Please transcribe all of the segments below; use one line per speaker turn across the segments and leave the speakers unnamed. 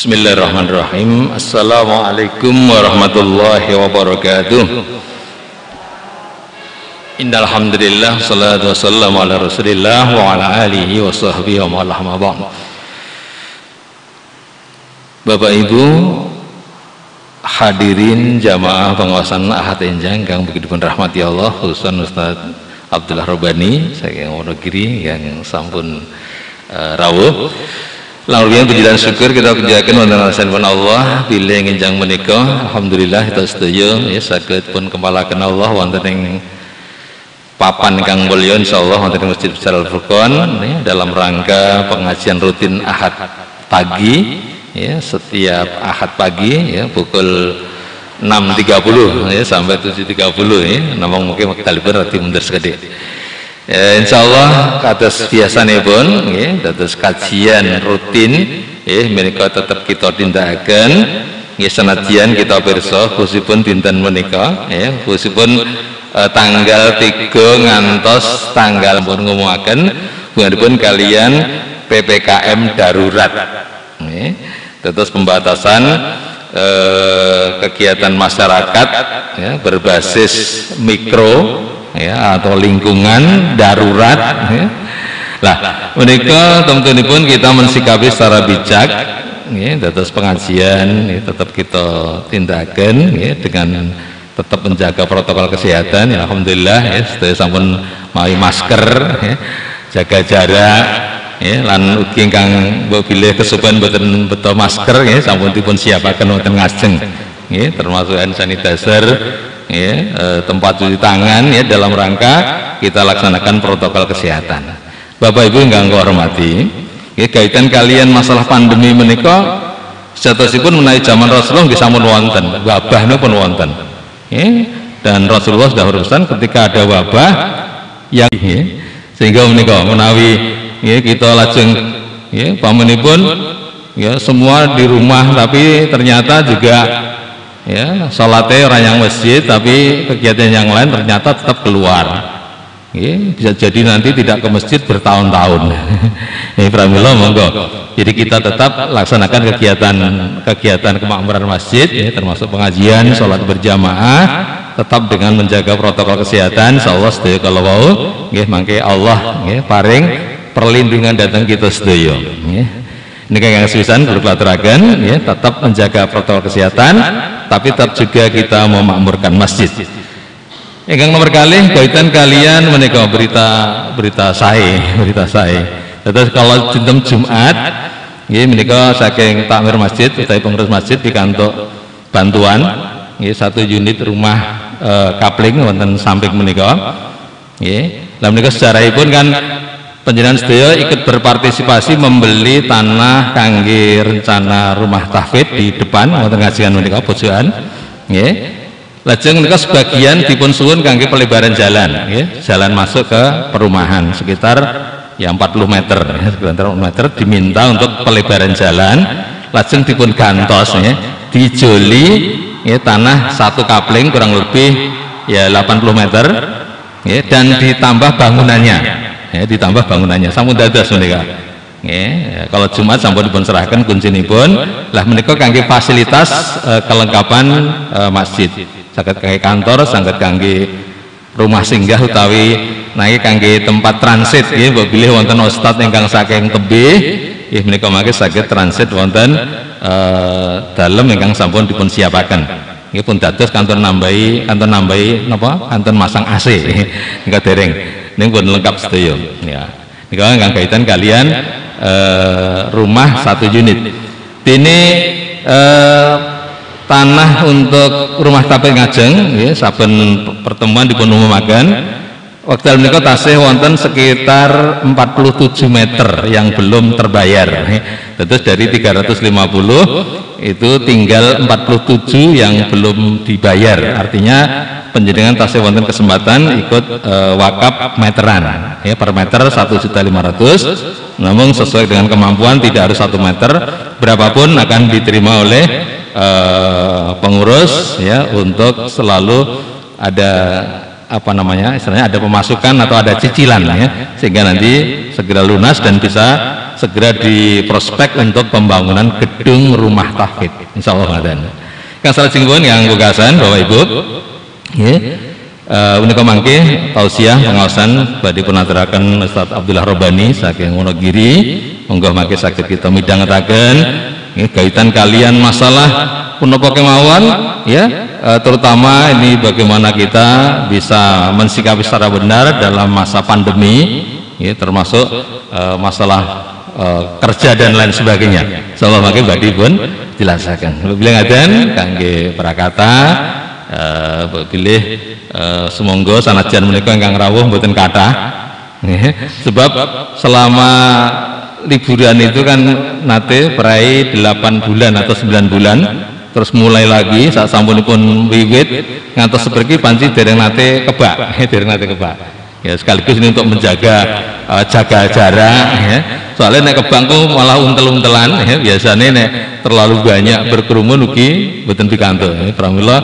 Bismillahirrahmanirrahim. Assalamualaikum warahmatullahi wabarakatuh. Innal hamdalillah salatu wassalamu ala Rasulillah wa ala alihi wa sahbihi wa man Bapak Ibu hadirin jamaah pengawasan Ahad Enjang yang begitu pun rahmati Allah khususnya Ustaz Abdullah Robani saya yang Wonogiri yang sampun uh, rawuh Lalu dan syukur kita kerjakan wonten pun Allah. Bila ngenjang menika alhamdulillah kita setuju ya sakit pun kembalakan Allah wonten ing papan kang mulya insyaallah wonten Masjid Besar Al ya, dalam rangka pengajian rutin Ahad pagi ya setiap Ahad pagi ya pukul 6.30 ya sampai 7.30 ya. Namung mungkin talibur rati mundur sekali ya, insya Allah biasanya pun ya, atas kajian rutin ya, mereka tetap kita tindakan ya, senatian kita perso khususipun dinten menika ya, khususipun eh, tanggal 3 ngantos tanggal pun ngumuaken pun kalian PPKM darurat ya, terus pembatasan eh, kegiatan masyarakat ya, berbasis mikro ya atau lingkungan darurat ya. lah mereka tentu pun kita mensikapi secara bijak ya, atas pengajian ya, tetap kita tindakan ya, dengan tetap menjaga protokol kesehatan ya Alhamdulillah ya setelah sampun mau masker ya, jaga jarak ya lan ugi ingkang bilih kesupen boten beto masker ya sampun dipun siapaken wonten ngajeng ya termasuk hand sanitizer ya, e, tempat cuci tangan ya dalam rangka kita laksanakan protokol kesehatan. Bapak Ibu yang kau hormati, ya, kaitan kalian masalah pandemi menikah pun menaik zaman Rasulullah sampun wonten, wabah pun wonten. Ya, dan Rasulullah sudah berurusan ketika ada wabah yang ya, sehingga menikah menawi ya, kita lajeng ya, pamanipun ya semua di rumah tapi ternyata juga ya sholatnya orang yang masjid tapi kegiatan yang lain ternyata tetap keluar. Ya, bisa jadi nanti tidak ke masjid bertahun-tahun. Ini pramila monggo. Jadi kita tetap laksanakan kegiatan kegiatan kemakmuran masjid ya, termasuk pengajian sholat berjamaah tetap dengan menjaga protokol kesehatan. Insyaallah sedaya kalau mau. Ya, mangke Allah ya, paring perlindungan datang kita sedaya ya. ini yang sepisan berkelaturakan ya, tetap menjaga protokol kesehatan tapi tetap juga kita memakmurkan masjid. Yang nomor kali kaitan kalian menikah berita berita saya berita saya terus kalau jam Jumat ya menikah saking takmir masjid atau pengurus masjid di kantor bantuan ya satu unit rumah e, kapling wonten samping menikah ya lalu menikah secara pun kan Penjenan sedaya ikut berpartisipasi membeli tanah kangge rencana rumah tahfidz di depan wonten ngajian menika pojokan nggih. lajeng menika sebagian dipun suwun kangge pelebaran jalan nggih. Jalan masuk ke perumahan sekitar ya 40 meter sekitar 40 meter diminta untuk pelebaran jalan. lajeng dipun gantos ya dijoli ya, tanah satu kapling kurang lebih ya 80 meter ya, dan ditambah bangunannya ya, ditambah bangunannya. Sampun dadas menika. Ya, kalau Jumat sampun dipun serahkan pun lah menika kangge fasilitas e, kelengkapan e, masjid. Saged kangge kantor saged kangge rumah singgah utawi naik kangge tempat transit. Ya mbok bilih wonten ustad ingkang saking tebih. Ya menika mangke saged transit wonten e, dalem ingkang sampun dipun siapaken ini pun dados kantor nambahi kantor nambahi napa? Kantor masang AC enggak dereng. Ini pun lengkap sedaya ya. Ini kan kaitan kalian eh, rumah satu unit. Ini eh, tanah untuk rumah tapek ngajeng ya, saben pertemuan dipun umumaken waktu menika tasih wonten sekitar 47 meter yang belum terbayar. Terus dari 350 itu tinggal 47 yang belum dibayar. Artinya penjaringan tasih wonten kesempatan ikut e, wakaf meteran. Ya per meter satu juta lima ratus. Namun sesuai dengan kemampuan tidak harus satu meter. Berapapun akan diterima oleh e, pengurus ya untuk selalu ada apa namanya istilahnya ada pemasukan atau ada cicilan ya sehingga nanti segera lunas dan bisa segera di prospek untuk pembangunan gedung rumah tauhid insyaallah ngaten kang salah singgung yang bukasan Bapak Ibu. Ya Uh, unika mangke tausiah pengawasan badhe punaturaken Ustaz Abdullah Robani saking Wonogiri. Monggo mangke saged kita midhangetaken. Ya, kaitan kalian masalah punapa kemauan ya terutama ini bagaimana kita bisa mensikapi secara benar dalam masa pandemi ya, termasuk uh, masalah uh, kerja dan lain sebagainya. Sama mangke badhe pun dilaksanakan. Bila ngaten kangge prakata uh, pilih uh, semonggo sanajan menika ingkang rawuh mboten kathah sebab selama liburan itu kan nate perai 8 bulan atau 9 bulan terus mulai lagi saat sampunipun wiwit ngantos seperti panci dereng nate kebak. dereng nate kebak. Ya sekaligus ini untuk menjaga uh, jaga jarak ya. Soalnya naik ke bangku malah untel-untelan ya. Biasanya nek terlalu banyak berkerumun ugi betul pikanto ya. Pramila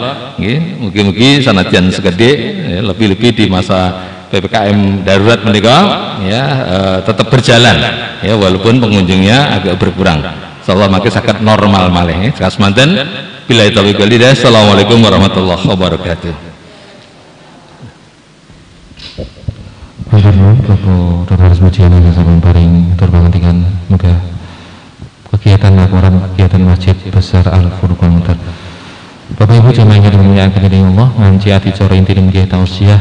mugi-mugi sanajan segede ya, lebih-lebih di masa PPKM darurat menikah ya uh, tetap berjalan ya walaupun pengunjungnya agak berkurang insyaallah makin sangat normal malih ya semanten bila itu Assalamualaikum warahmatullahi wabarakatuh.
Alhamdulillah, Bapak Dr. Hasbujiana sampun paring terbanguntikan muga kegiatan laporan kegiatan Masjid Besar Al Furqan Mutar. Bapak Ibu jemaah yang dimuliakan oleh Allah, nganci ati cara inti nggih tausiah.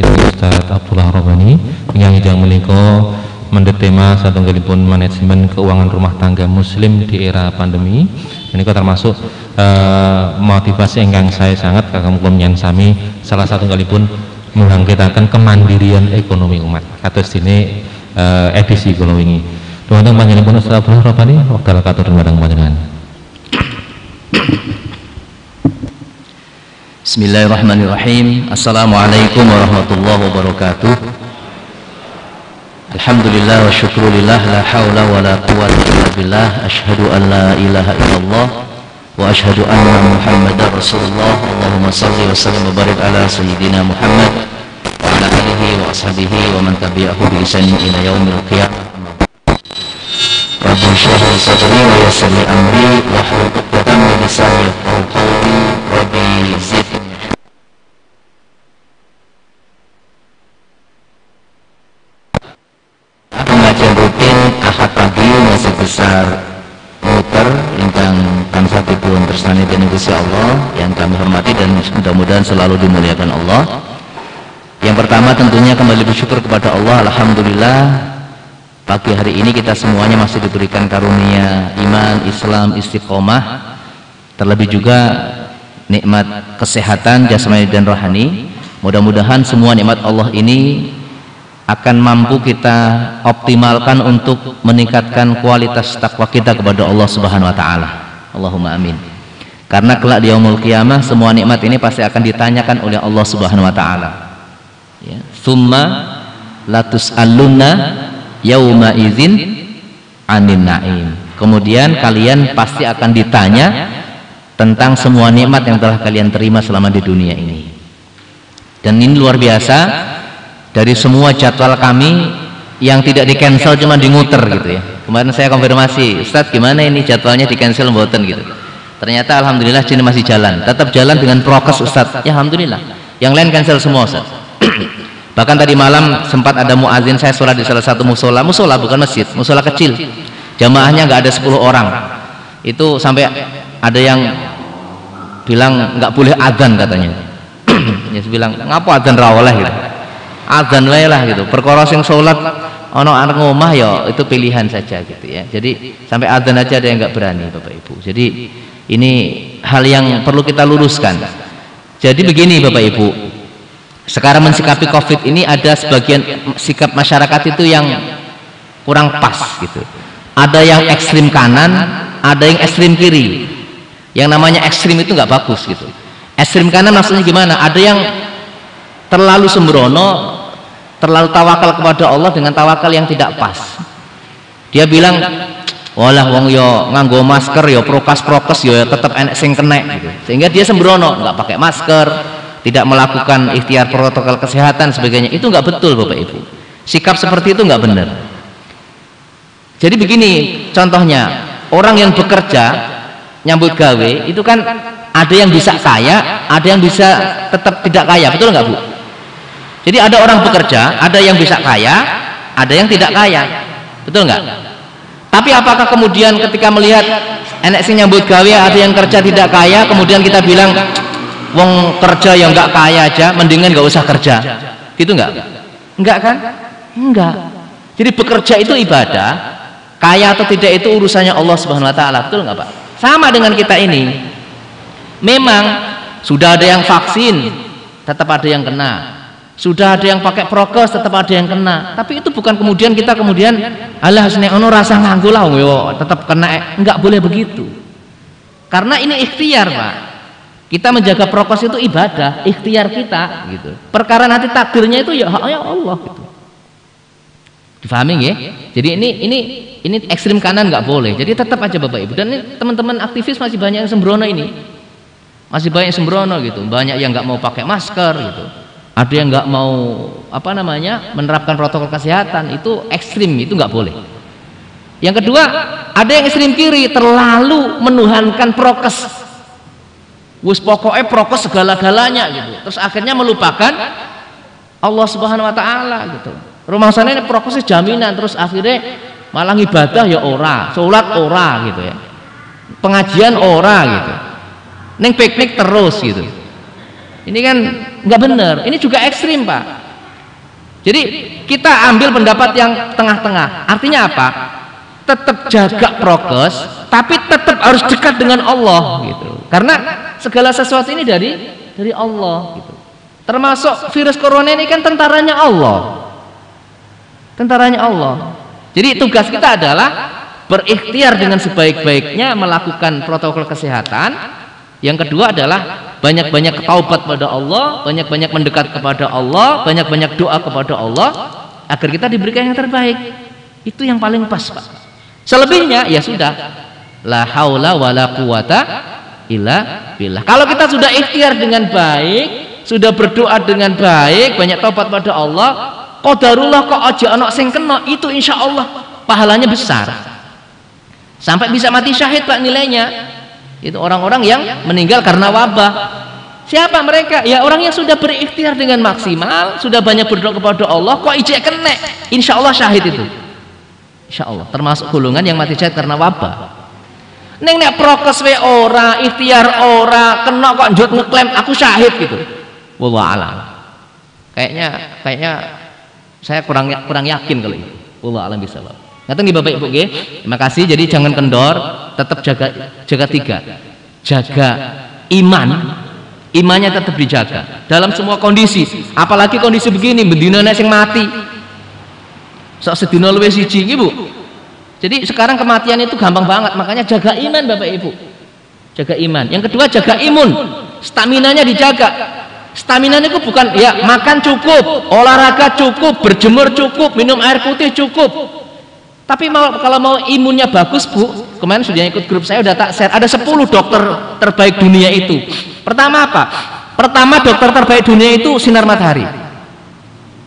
Ustaz Abdullah Robani yang hidang menika mendet tema satunggalipun manajemen keuangan rumah tangga muslim di era pandemi. Ini termasuk uh, motivasi ingkang saya sangat kakak yang sami salah satu galipun menghangkitakan kemandirian ekonomi umat. Kados dene uh, edisi kula wingi. Teman-teman panjenengan Ustaz Abdul Rabbani wekdal katur madang panjenengan.
Bismillahirrahmanirrahim. Assalamualaikum warahmatullahi wabarakatuh Alhamdulillah wa syukrulillah la haula wa la quwata illa billah. Asyhadu an la ilaha illallah wa asyhadu anna muhammadar rasulullah. Allahumma salli wa sallim wa barik ala sayyidina Muhammad wa ala alihi wa ashabihi wa man tabi'ahu bi isanin ila yaumil qiyamah. Rabbi syrah sadri wa yassir li amri wa hlul selalu dimuliakan Allah. Yang pertama tentunya kembali bersyukur kepada Allah Alhamdulillah pagi hari ini kita semuanya masih diberikan karunia iman, Islam, istiqomah terlebih juga nikmat kesehatan jasmani dan rohani mudah-mudahan semua nikmat Allah ini akan mampu kita optimalkan untuk meningkatkan kualitas takwa kita kepada Allah Subhanahu wa taala. Allahumma amin. Karena kelak di yaumul qiyamah semua nikmat ini pasti akan ditanyakan oleh Allah Subhanahu wa taala. Ya, summa latus alunna yauma izin anin naim. Kemudian kalian pasti akan ditanya tentang semua nikmat yang telah kalian terima selama di dunia ini. Dan ini luar biasa dari semua jadwal kami yang tidak di cancel cuma di nguter gitu ya kemarin saya konfirmasi Ustadz gimana ini jadwalnya di cancel mboten gitu ternyata Alhamdulillah sini masih jalan. Tetap jalan dengan prokes Ustadz ya Alhamdulillah. Yang lain cancel semua Ustadz bahkan tadi malam sempat ada muazin saya sholat di salah satu musola. Musola bukan masjid. Musola kecil. Jamaahnya nggak ada 10 orang. Itu sampai ada yang bilang nggak boleh adzan katanya. Ya bilang ngapa adzan rawoleh gitu. Adzan lah gitu. Perkara sing salat ana anak ngomah ya itu pilihan saja gitu ya. Jadi sampai adzan aja ada yang nggak berani Bapak Ibu. Jadi ini hal yang perlu kita luruskan. Jadi begini Bapak Ibu. Sekarang mensikapi covid ini ada sebagian sikap masyarakat itu yang kurang pas gitu. Ada yang ekstrim kanan ada yang ekstrim kiri. Yang namanya ekstrim itu nggak bagus gitu. Ekstrim kanan maksudnya gimana? Ada yang terlalu sembrono terlalu tawakal kepada Allah dengan tawakal yang tidak pas. Dia bilang walah wong yo nganggo masker yo prokas prokes yo tetap enek sing kena gitu. sehingga dia sembrono nggak pakai masker tidak melakukan ikhtiar protokol kesehatan sebagainya itu nggak betul bapak ibu sikap seperti itu nggak benar
Jadi begini contohnya, orang yang bekerja nyambut gawe itu kan ada yang bisa kaya, ada yang bisa tetap tidak kaya, betul nggak Bu? Jadi ada orang bekerja, ada yang bisa kaya, ada yang tidak kaya, betul nggak? Tapi apakah kemudian ketika melihat enek sing nyambut gawe ada yang kerja tidak kaya, kemudian kita bilang wong kerja yang nggak kaya aja, mendingan nggak usah kerja, gitu nggak? Enggak kan? Enggak. Jadi bekerja itu ibadah, kaya atau tidak itu urusannya Allah Subhanahu wa taala betul nggak Pak sama dengan kita ini memang sudah ada yang vaksin tetap ada yang kena sudah ada yang pakai prokes tetap ada yang kena. Tapi itu bukan kemudian kita kemudian Allah hasne ono rasa nganggo lah yo tetap kena. Enggak boleh begitu. Karena ini ikhtiar Pak. Kita menjaga prokes itu ibadah ikhtiar kita gitu. Perkara nanti takdirnya itu ya ya Allah gitu. Difahami ya jadi ini ini ini ekstrim kanan nggak boleh. Jadi tetap aja bapak ibu. Dan ini teman-teman aktivis masih banyak yang sembrono ini. Masih banyak yang sembrono gitu. Banyak yang nggak mau pakai masker gitu ada yang nggak mau apa namanya menerapkan protokol kesehatan itu ekstrim itu nggak boleh. Yang kedua ada yang ekstrim kiri terlalu menuhankan prokes. Wus pokoknya prokes segala-galanya gitu. Terus akhirnya melupakan Allah subhanahu wa ta'ala gitu. Rumah sana ini prokesnya jaminan terus akhirnya malah ibadah ya ora. Sholat ora gitu ya. Pengajian ora gitu. Neng piknik terus gitu ini kan nggak bener. Ini juga ekstrim pak. Jadi kita ambil pendapat yang tengah-tengah. Artinya apa? Tetap jaga prokes tapi tetap harus dekat dengan Allah gitu. Karena segala sesuatu ini dari dari Allah gitu. Termasuk virus corona ini kan tentaranya Allah. Tentaranya Allah. Jadi tugas kita adalah berikhtiar dengan sebaik-baiknya melakukan protokol kesehatan. Yang kedua adalah banyak-banyak taubat pada Allah, banyak-banyak mendekat kepada Allah, banyak-banyak doa kepada Allah agar kita diberikan yang terbaik. Itu yang paling pas, Pak. Selebihnya ya sudah. La haula wala quwata illa billah. Kalau kita sudah ikhtiar dengan baik, sudah berdoa dengan baik, banyak taubat pada Allah, Qadarullah kok aja anak sing kena itu insya Allah pahalanya besar. Sampai bisa mati syahid Pak nilainya. Itu orang-orang yang meninggal karena wabah. Siapa mereka? Ya orang yang sudah berikhtiar dengan maksimal, sudah banyak berdoa kepada Allah, kok ijek kena? Insya Allah syahid itu. Insya Allah termasuk golongan yang mati syahid karena wabah. Neng nek prokes we ora, ikhtiar ora, kena kok njut ngeklaim aku syahid gitu. Wallah alam. Kayaknya kayaknya saya kurang kurang yakin kalau itu. Allah alam bisa Ngaten nggih Bapak Ibu. Terima kasih. Jadi jangan kendor, tetap jaga jaga tiga. Jaga iman. Imannya tetap dijaga dalam semua kondisi. Apalagi kondisi begini, bendina nek sing mati. Sok sedina luwe siji nggih Bu. Jadi sekarang kematian itu gampang banget, makanya jaga iman Bapak Ibu. Jaga iman. Yang kedua jaga imun. Staminanya dijaga Stamina itu bukan ya makan cukup, olahraga cukup, berjemur cukup, minum air putih cukup. Tapi mau, kalau mau imunnya bagus bu, kemarin sudah ikut grup saya udah tak share ada 10 dokter terbaik dunia itu. Pertama apa? Pertama dokter terbaik dunia itu sinar matahari.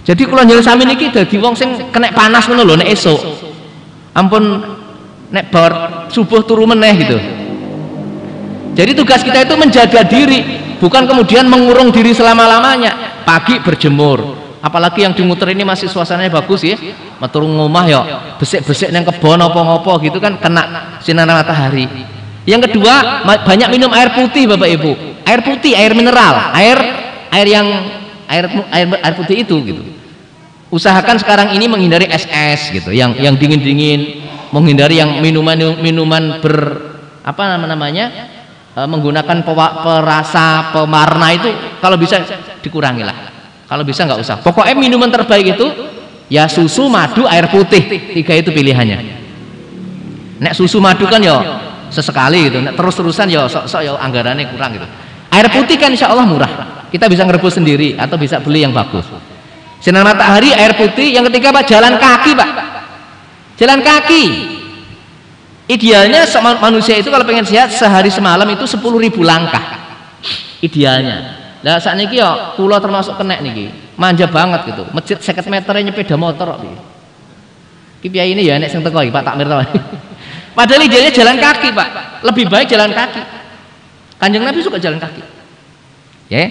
Jadi kalau nyel sami niki dadi wong sing kena panas ngono lho nek. Ampun nek bar subuh turu meneh gitu. Jadi tugas kita itu menjaga diri bukan kemudian mengurung diri selama-lamanya pagi berjemur apalagi yang dimuter ini masih suasananya bagus ya. Matur ngomah ya besek-besek yang kebon apa-apa gitu kan kena sinar matahari. Yang kedua banyak minum air putih Bapak Ibu. Air putih air mineral. Air air yang air air, air putih itu gitu. Usahakan sekarang ini menghindari es-es gitu yang yang dingin-dingin. Menghindari yang minuman minuman ber apa namanya e, menggunakan perasa pemarna itu kalau bisa dikurangi lah kalau bisa nggak usah. Pokoknya minuman terbaik itu ya susu madu air putih. Tiga itu pilihannya. Nek susu madu kan ya sesekali gitu. Nek terus-terusan ya sok-sok ya anggarannya kurang gitu. Air putih kan insya Allah murah. Kita bisa ngerebus sendiri atau bisa beli yang bagus. Sinar matahari air putih. Yang ketiga pak jalan kaki pak. Jalan kaki. Idealnya manusia itu kalau pengen sehat sehari semalam itu 10 ribu langkah. Idealnya. Saat ini ya pulau termasuk kena nih, manja banget gitu. Masjid seket meter sepeda motor kok. kiai ini ya nek sing teko Pak Takmir tau. Padahal idealnya jalan kaki, Pak. Lebih baik jalan kaki. Kanjeng Nabi suka jalan kaki. Ya.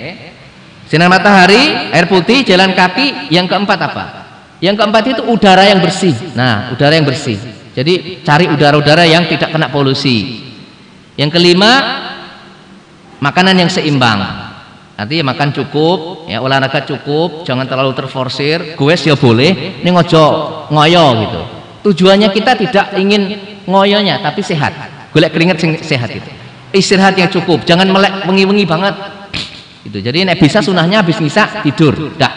Sinar matahari, air putih, jalan kaki, yang keempat apa? Yang keempat itu udara yang bersih. Nah, udara yang bersih. Jadi cari udara-udara yang tidak kena polusi. Yang kelima, makanan yang seimbang. Nanti makan cukup, ya olahraga cukup, jangan terlalu terforsir. Gue ya boleh, ini ngojo ngoyo gitu. Tujuannya kita tidak ingin ngoyonya, tapi sehat. Golek keringet sehat itu. Istirahat yang cukup, jangan melek wengi-wengi banget. Itu. Jadi nek bisa sunahnya habis nisa tidur. Dah.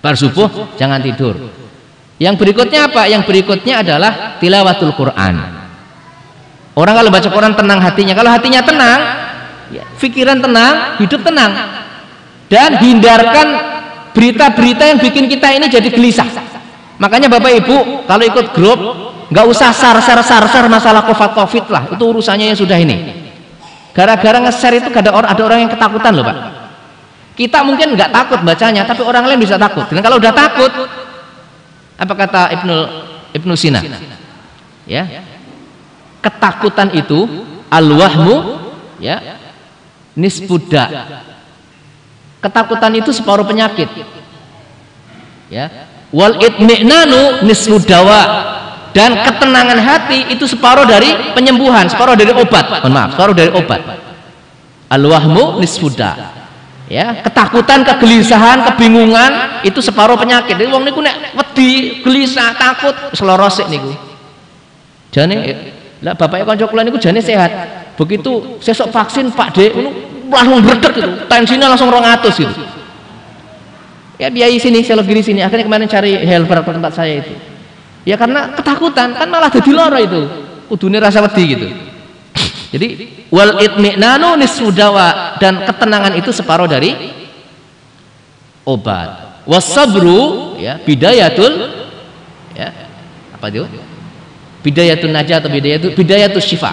Bar subuh jangan tidur. Yang berikutnya apa? Yang berikutnya adalah tilawatul Quran. Orang kalau baca Quran tenang hatinya. Kalau hatinya tenang, ya, pikiran tenang, hidup tenang. Dan hindarkan berita-berita yang bikin kita ini jadi gelisah. Makanya Bapak Ibu kalau ikut grup nggak usah sar-sar-sar-sar masalah covid-covid lah. Itu urusannya yang sudah ini. Gara-gara nge-share itu ada orang ada orang yang ketakutan loh Pak. Kita mungkin nggak takut bacanya, tapi orang lain bisa takut. Dan kalau udah takut, apa kata Ibnu Ibnu Sina? Ya. Ketakutan itu alwahmu ya nisbuda. Ketakutan itu separuh penyakit. Ya. Wal itmi'nanu nisbudawa. Dan ketenangan hati itu separuh dari penyembuhan, separuh dari obat. Mohon maaf, separuh dari obat. Alwahmu nisbuda ya ketakutan kegelisahan kebingungan itu separuh penyakit jadi wong niku nek wedi gelisah takut selorosik niku jane lah bapaknya kanca kula niku jane sehat begitu sesok vaksin Pak D langsung berdek itu tensinya langsung 200 gitu ya biaya sini selogiri sini akhirnya kemarin cari helper ke tempat saya itu ya karena ketakutan kan malah jadi loro itu kudune rasa wedi gitu jadi wal itmi'nanu nisfudawa dan ketenangan itu separuh dari obat. Wasabru ya bidayatul ya apa itu? Bidayatul najah atau bidayatul bidayatul syifa.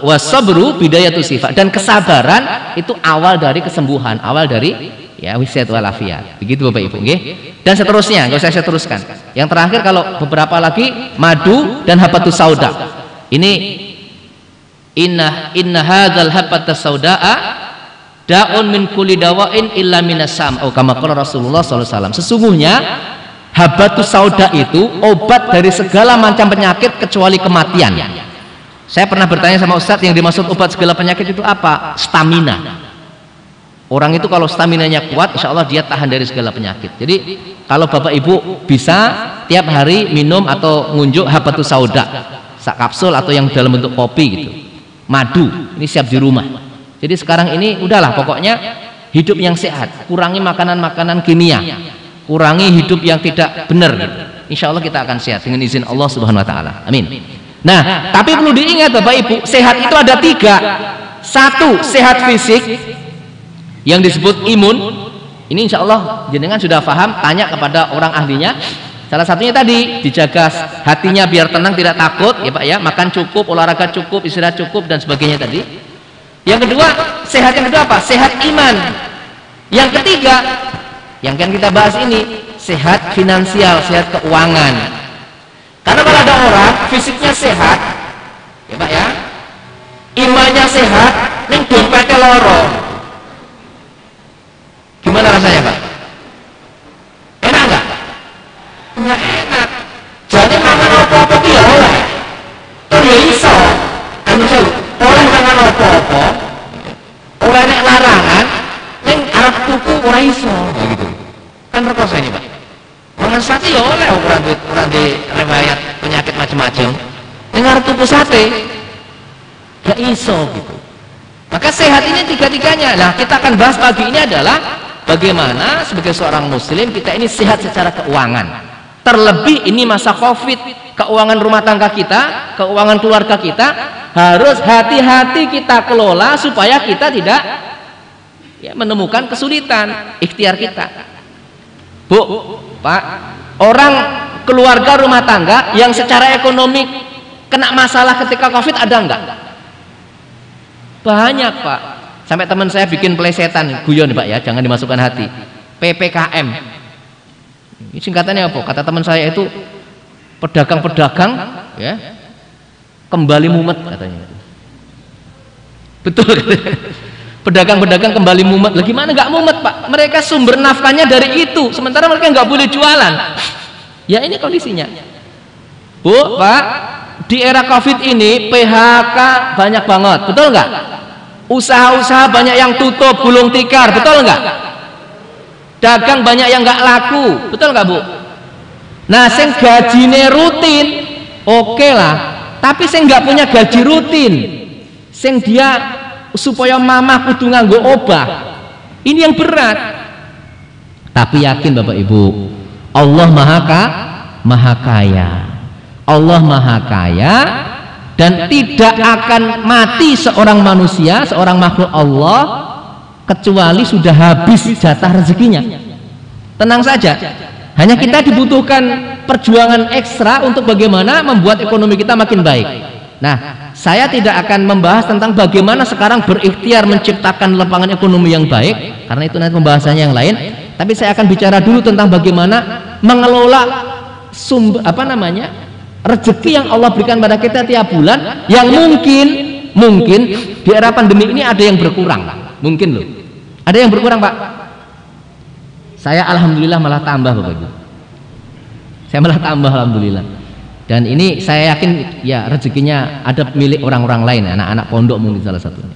Wasabru bidayatul syifa dan kesabaran itu awal dari kesembuhan, awal dari ya wisat walafiat. Begitu Bapak Ibu nggih. Dan seterusnya, enggak usah saya teruskan. Yang terakhir kalau beberapa lagi madu dan habatus sauda. Ini inna inna hadzal habata saudaa daun min kulli dawain illa minasam oh kama qala Rasulullah wasallam sesungguhnya habatus sauda itu obat dari segala macam penyakit kecuali kematian saya pernah bertanya sama Ustadz yang dimaksud obat segala penyakit itu apa? Stamina. Orang itu kalau staminanya kuat insya Allah dia tahan dari segala penyakit. Jadi kalau bapak ibu bisa tiap hari minum atau ngunjuk habatus sauda sak kapsul atau yang dalam bentuk kopi gitu. Madu ini siap di rumah. Jadi sekarang ini udahlah pokoknya hidup yang sehat kurangi makanan-makanan kimia kurangi hidup yang tidak benar insya Allah kita akan sehat dengan izin Allah subhanahu wa ta'ala. Amin nah tapi perlu diingat bapak ibu sehat itu ada tiga satu sehat fisik yang disebut imun ini insya Allah jenengan sudah paham tanya kepada orang ahlinya Salah satunya tadi dijaga hatinya biar tenang tidak takut ya Pak ya, makan cukup, olahraga cukup, istirahat cukup dan sebagainya tadi. Yang kedua, sehat yang kedua apa? Sehat iman. Yang ketiga, yang kan kita bahas ini, sehat finansial, sehat keuangan. Karena kalau ada orang fisiknya sehat, ya Pak ya, imannya sehat, ning dompetnya loro. Gimana rasanya Pak? nggak? Enak. Jadi mangan apa-apa itu ya oleh. Itu ya iso. Anu oleh mangan apa-apa. Oleh nek larangan yang arep tuku ora iso. Gitu. Kan rekoso ini Pak. Mangan sate ya oleh ukuran di, ukuran di penyakit macam-macam. Yang arep tuku sate gak iso gitu. Maka sehat ini tiga-tiganya. Nah kita akan bahas pagi ini adalah bagaimana sebagai seorang muslim kita ini sehat secara keuangan. Terlebih ini masa covid keuangan rumah tangga kita keuangan keluarga kita harus hati-hati kita kelola supaya kita tidak ya, menemukan kesulitan ikhtiar kita. Bu pak orang keluarga rumah tangga yang secara ekonomi kena masalah ketika covid ada enggak banyak pak sampai teman saya bikin plesetan guyon pak ya jangan dimasukkan hati PPKM ini singkatannya apa? Kata teman saya itu pedagang-pedagang ya kembali mumet katanya. Betul Pedagang-pedagang kembali mumet. Lagi mana nggak mumet pak? Mereka sumber nafkahnya dari itu. Sementara mereka nggak boleh jualan. Ya ini kondisinya. Bu, pak, di era covid ini PHK banyak banget. Betul nggak? Usaha-usaha banyak yang tutup, gulung tikar. Betul nggak? Dagang banyak yang nggak laku. Betul nggak bu? Nah, sing gajine rutin, oke okay lah. Tapi sing nggak punya gaji rutin, sing dia supaya mama kudu nganggo obah. Ini yang berat. Tapi yakin Bapak Ibu, Allah Maha Ka, Maha Kaya. Allah Maha Kaya dan tidak akan mati seorang manusia, seorang makhluk Allah kecuali sudah habis jatah rezekinya. Tenang saja. Hanya kita dibutuhkan perjuangan ekstra untuk bagaimana membuat ekonomi kita makin baik. Nah, saya tidak akan membahas tentang bagaimana sekarang berikhtiar menciptakan lapangan ekonomi yang baik, karena itu nanti pembahasannya yang lain. Tapi saya akan bicara dulu tentang bagaimana mengelola sumber apa namanya rezeki yang Allah berikan pada kita tiap bulan, yang mungkin mungkin di era pandemi ini ada yang berkurang, mungkin loh. Ada yang berkurang pak? Saya alhamdulillah malah tambah bapak ibu. Saya malah tambah alhamdulillah dan ini saya yakin ya rezekinya ada milik orang-orang lain anak-anak pondok mungkin salah satunya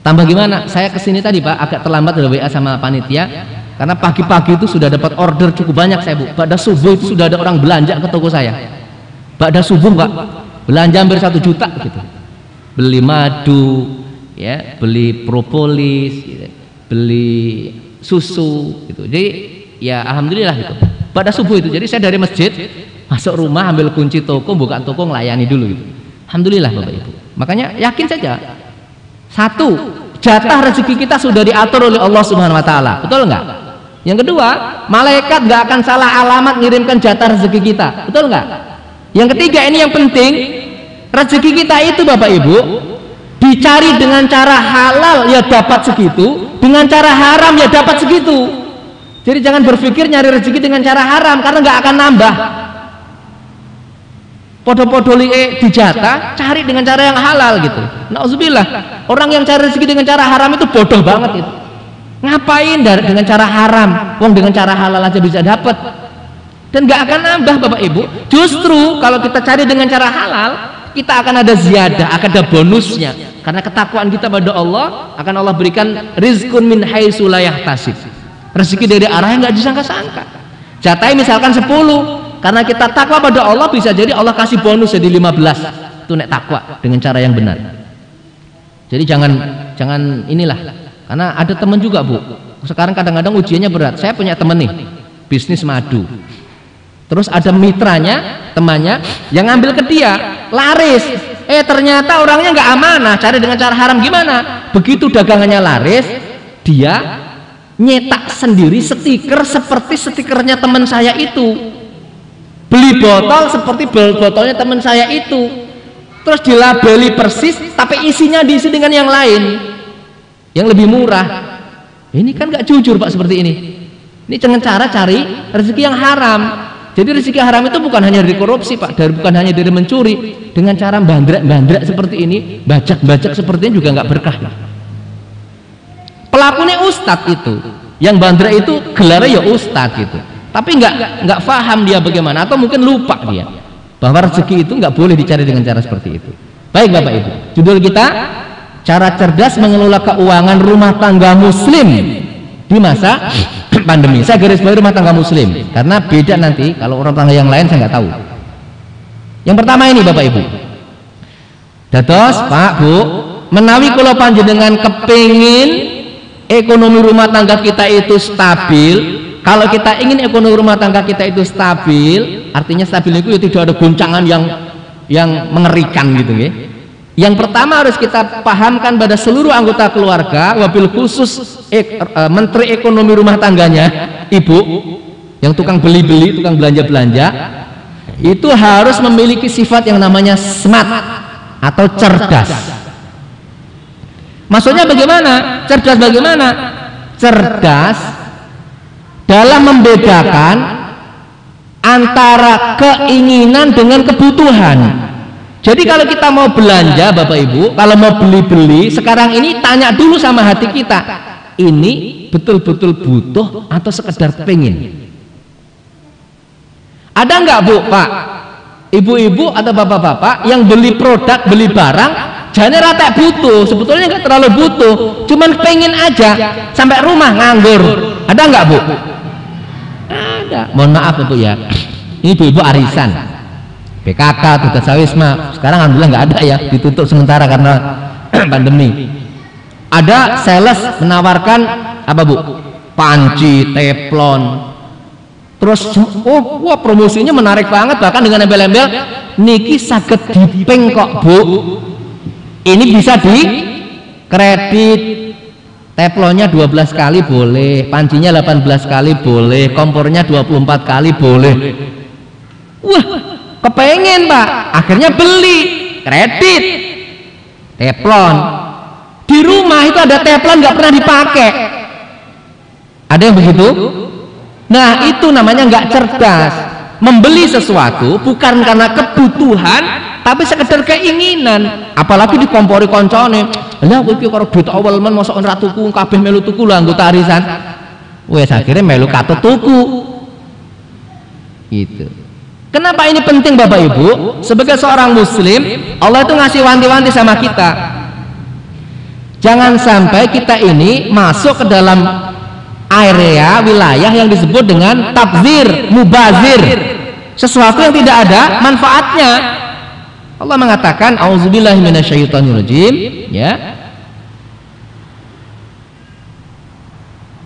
tambah gimana saya ke sini tadi pak agak terlambat dari WA sama panitia karena pagi-pagi itu sudah dapat order cukup banyak saya bu. Pada subuh itu sudah ada orang belanja ke toko saya. Pada subuh pak belanja hampir satu juta gitu. Beli madu ya beli propolis gitu. beli susu gitu. Jadi ya alhamdulillah gitu. Pada subuh itu jadi saya dari masjid masuk rumah ambil kunci toko buka toko ngelayani dulu gitu. Alhamdulillah Bapak Ibu. Makanya yakin saja satu jatah rezeki kita sudah diatur oleh Allah Subhanahu Wa Taala. Betul nggak yang kedua malaikat nggak akan salah alamat ngirimkan jatah rezeki kita. Betul nggak? Yang ketiga ini yang penting. Rezeki kita itu Bapak Ibu dicari dengan cara halal ya dapat segitu. Dengan cara haram ya dapat segitu. Jadi jangan berpikir nyari rezeki dengan cara haram karena nggak akan nambah. Podo-podo lie dijata cari dengan cara yang halal gitu. Nauzubillah orang yang cari rezeki dengan cara haram itu bodoh banget itu ngapain dengan cara haram? Wong dengan cara halal aja bisa dapat dan gak akan nambah bapak ibu. Justru kalau kita cari dengan cara halal kita akan ada ziyadah akan ada bonusnya. Karena ketakwaan kita pada Allah akan Allah berikan rizkun min haitsu tasib rezeki dari arah yang nggak disangka-sangka. Jatai misalkan 10 karena kita takwa pada Allah bisa jadi Allah kasih bonus jadi 15 itu nek takwa dengan cara yang benar. Jadi jangan jangan inilah karena ada teman juga bu. Sekarang kadang-kadang ujiannya berat. Saya punya teman nih bisnis madu. Terus ada mitranya temannya yang ngambil ke dia laris. Eh ternyata orangnya nggak amanah cari dengan cara haram gimana? Begitu dagangannya laris dia nyetak sendiri stiker seperti stikernya teman saya itu. Beli botol seperti botolnya teman saya itu. Terus dilabeli persis tapi isinya diisi dengan yang lain yang lebih murah. Ini kan gak jujur pak seperti ini. Ini dengan cara cari rezeki yang haram. Jadi rezeki haram itu bukan hanya dari korupsi pak dari bukan hanya dari mencuri. Dengan cara bandrak-bandrak seperti ini bajak-bajak seperti ini juga nggak berkah pelakunya ustadz itu. Yang bandrak itu gelarnya ya ustadz gitu. Tapi nggak nggak paham dia bagaimana atau mungkin lupa dia bahwa rezeki itu nggak boleh dicari dengan cara seperti itu. Baik bapak ibu. Judul kita cara cerdas mengelola keuangan rumah tangga muslim. Di masa pandemi. Saya garis bawahi rumah tangga muslim. Karena beda nanti kalau orang tangga yang lain saya nggak tahu. Yang pertama ini bapak ibu. Dados pak bu menawi kalau panjenengan kepingin ekonomi rumah tangga kita itu stabil. Kalau kita ingin ekonomi rumah tangga kita itu stabil, artinya stabil itu ya tidak ada guncangan yang yang mengerikan gitu ya. Yang pertama harus kita pahamkan pada seluruh anggota keluarga, wabil khusus ek, e, menteri ekonomi rumah tangganya, ibu yang tukang beli-beli, tukang belanja-belanja, itu harus memiliki sifat yang namanya smart atau cerdas. Maksudnya bagaimana? Cerdas bagaimana? Cerdas dalam membedakan antara keinginan dengan kebutuhan. Jadi kalau kita mau belanja Bapak Ibu, kalau mau beli-beli, sekarang ini tanya dulu sama hati kita. Ini betul-betul butuh atau sekedar pengen? Ada nggak Bu, Pak? Ibu-ibu atau bapak-bapak yang beli produk, beli barang, jane rata butuh, sebetulnya nggak terlalu butuh, cuman pengen aja sampai rumah nganggur. Ada nggak Bu? Ada. Mohon maaf Bu ya. Ini ibu-ibu arisan. PKK, tugas sawisma. Sekarang alhamdulillah nggak ada ya, ditutup sementara karena pandemi. Ada sales menawarkan apa Bu? Panci, teflon, terus oh wah promosinya menarik banget bahkan dengan embel-embel niki sakit dipeng kok bu ini bisa di kredit teflonnya 12 kali boleh pancinya 18 kali boleh kompornya 24 kali boleh wah kepengen pak akhirnya beli kredit teflon di rumah itu ada teflon nggak pernah dipakai ada yang begitu Nah itu namanya nggak cerdas. Membeli sesuatu bukan karena kebutuhan, tapi sekedar keinginan. Apalagi dikompori koncone. Lah iki karo duit awal men mosok ora tuku kabeh melu tuku lah anggota arisan. Wes akhirnya melu katut tuku. Gitu. Kenapa ini penting Bapak Ibu? Sebagai seorang muslim, Allah itu ngasih wanti-wanti sama kita. Jangan sampai kita ini masuk ke dalam area wilayah yang disebut dengan tabzir, mubazir. Sesuatu yang tidak ada manfaatnya. Allah mengatakan auzubillahi minasyaitonirrajim ya.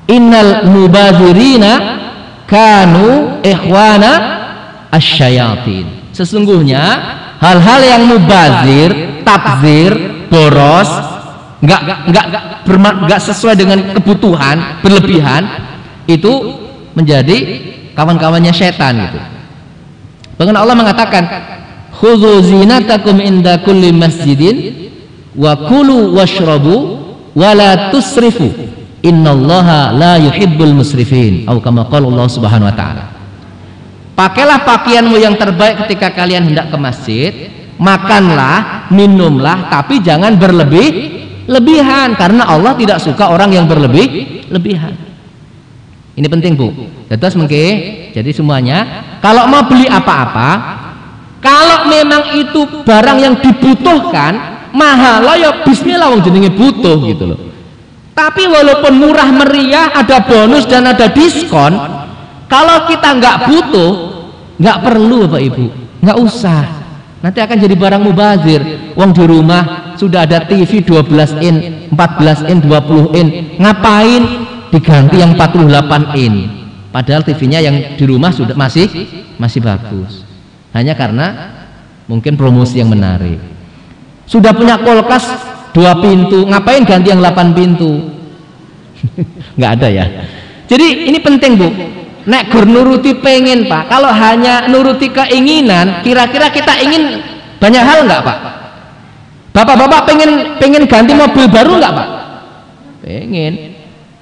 Innal mubazirina kanu ikhwana asyayatin. Sesungguhnya hal-hal yang mubazir, tabzir, boros, nggak nggak nggak sesuai dengan kebutuhan berlebihan itu menjadi kawan-kawannya setan gitu. Bahkan Allah mengatakan khudzu zinatakum inda kulli masjidin wa kulu washrabu wa la tusrifu innallaha la yuhibbul musrifin atau kama qala Allah Subhanahu wa taala Pakailah pakaianmu yang terbaik ketika kalian hendak ke masjid, makanlah, minumlah, tapi jangan berlebih lebihan. Karena Allah tidak suka orang yang berlebih lebihan ini penting bu. Terus mungkin? Jadi semuanya. Kalau mau beli apa-apa kalau memang itu barang yang dibutuhkan mahal lah ya bismillah wong jenenge butuh gitu loh. Tapi walaupun murah meriah ada bonus dan ada diskon kalau kita nggak butuh nggak perlu Bapak Ibu. Nggak usah. Nanti akan jadi barang mubazir. Wong di rumah sudah ada TV 12 in 14 in 20 in. Ngapain diganti yang 48 in? Padahal TV-nya yang di rumah sudah masih masih bagus. Hanya karena mungkin promosi yang menarik. Sudah punya kulkas dua pintu ngapain ganti yang 8 pintu? Nggak ada ya. Jadi ini penting bu nek gur nuruti pengen pak kalau hanya nuruti keinginan kira-kira kita ingin banyak hal nggak pak Bapak-bapak pengen pengen ganti mobil baru nggak pak? Pengen.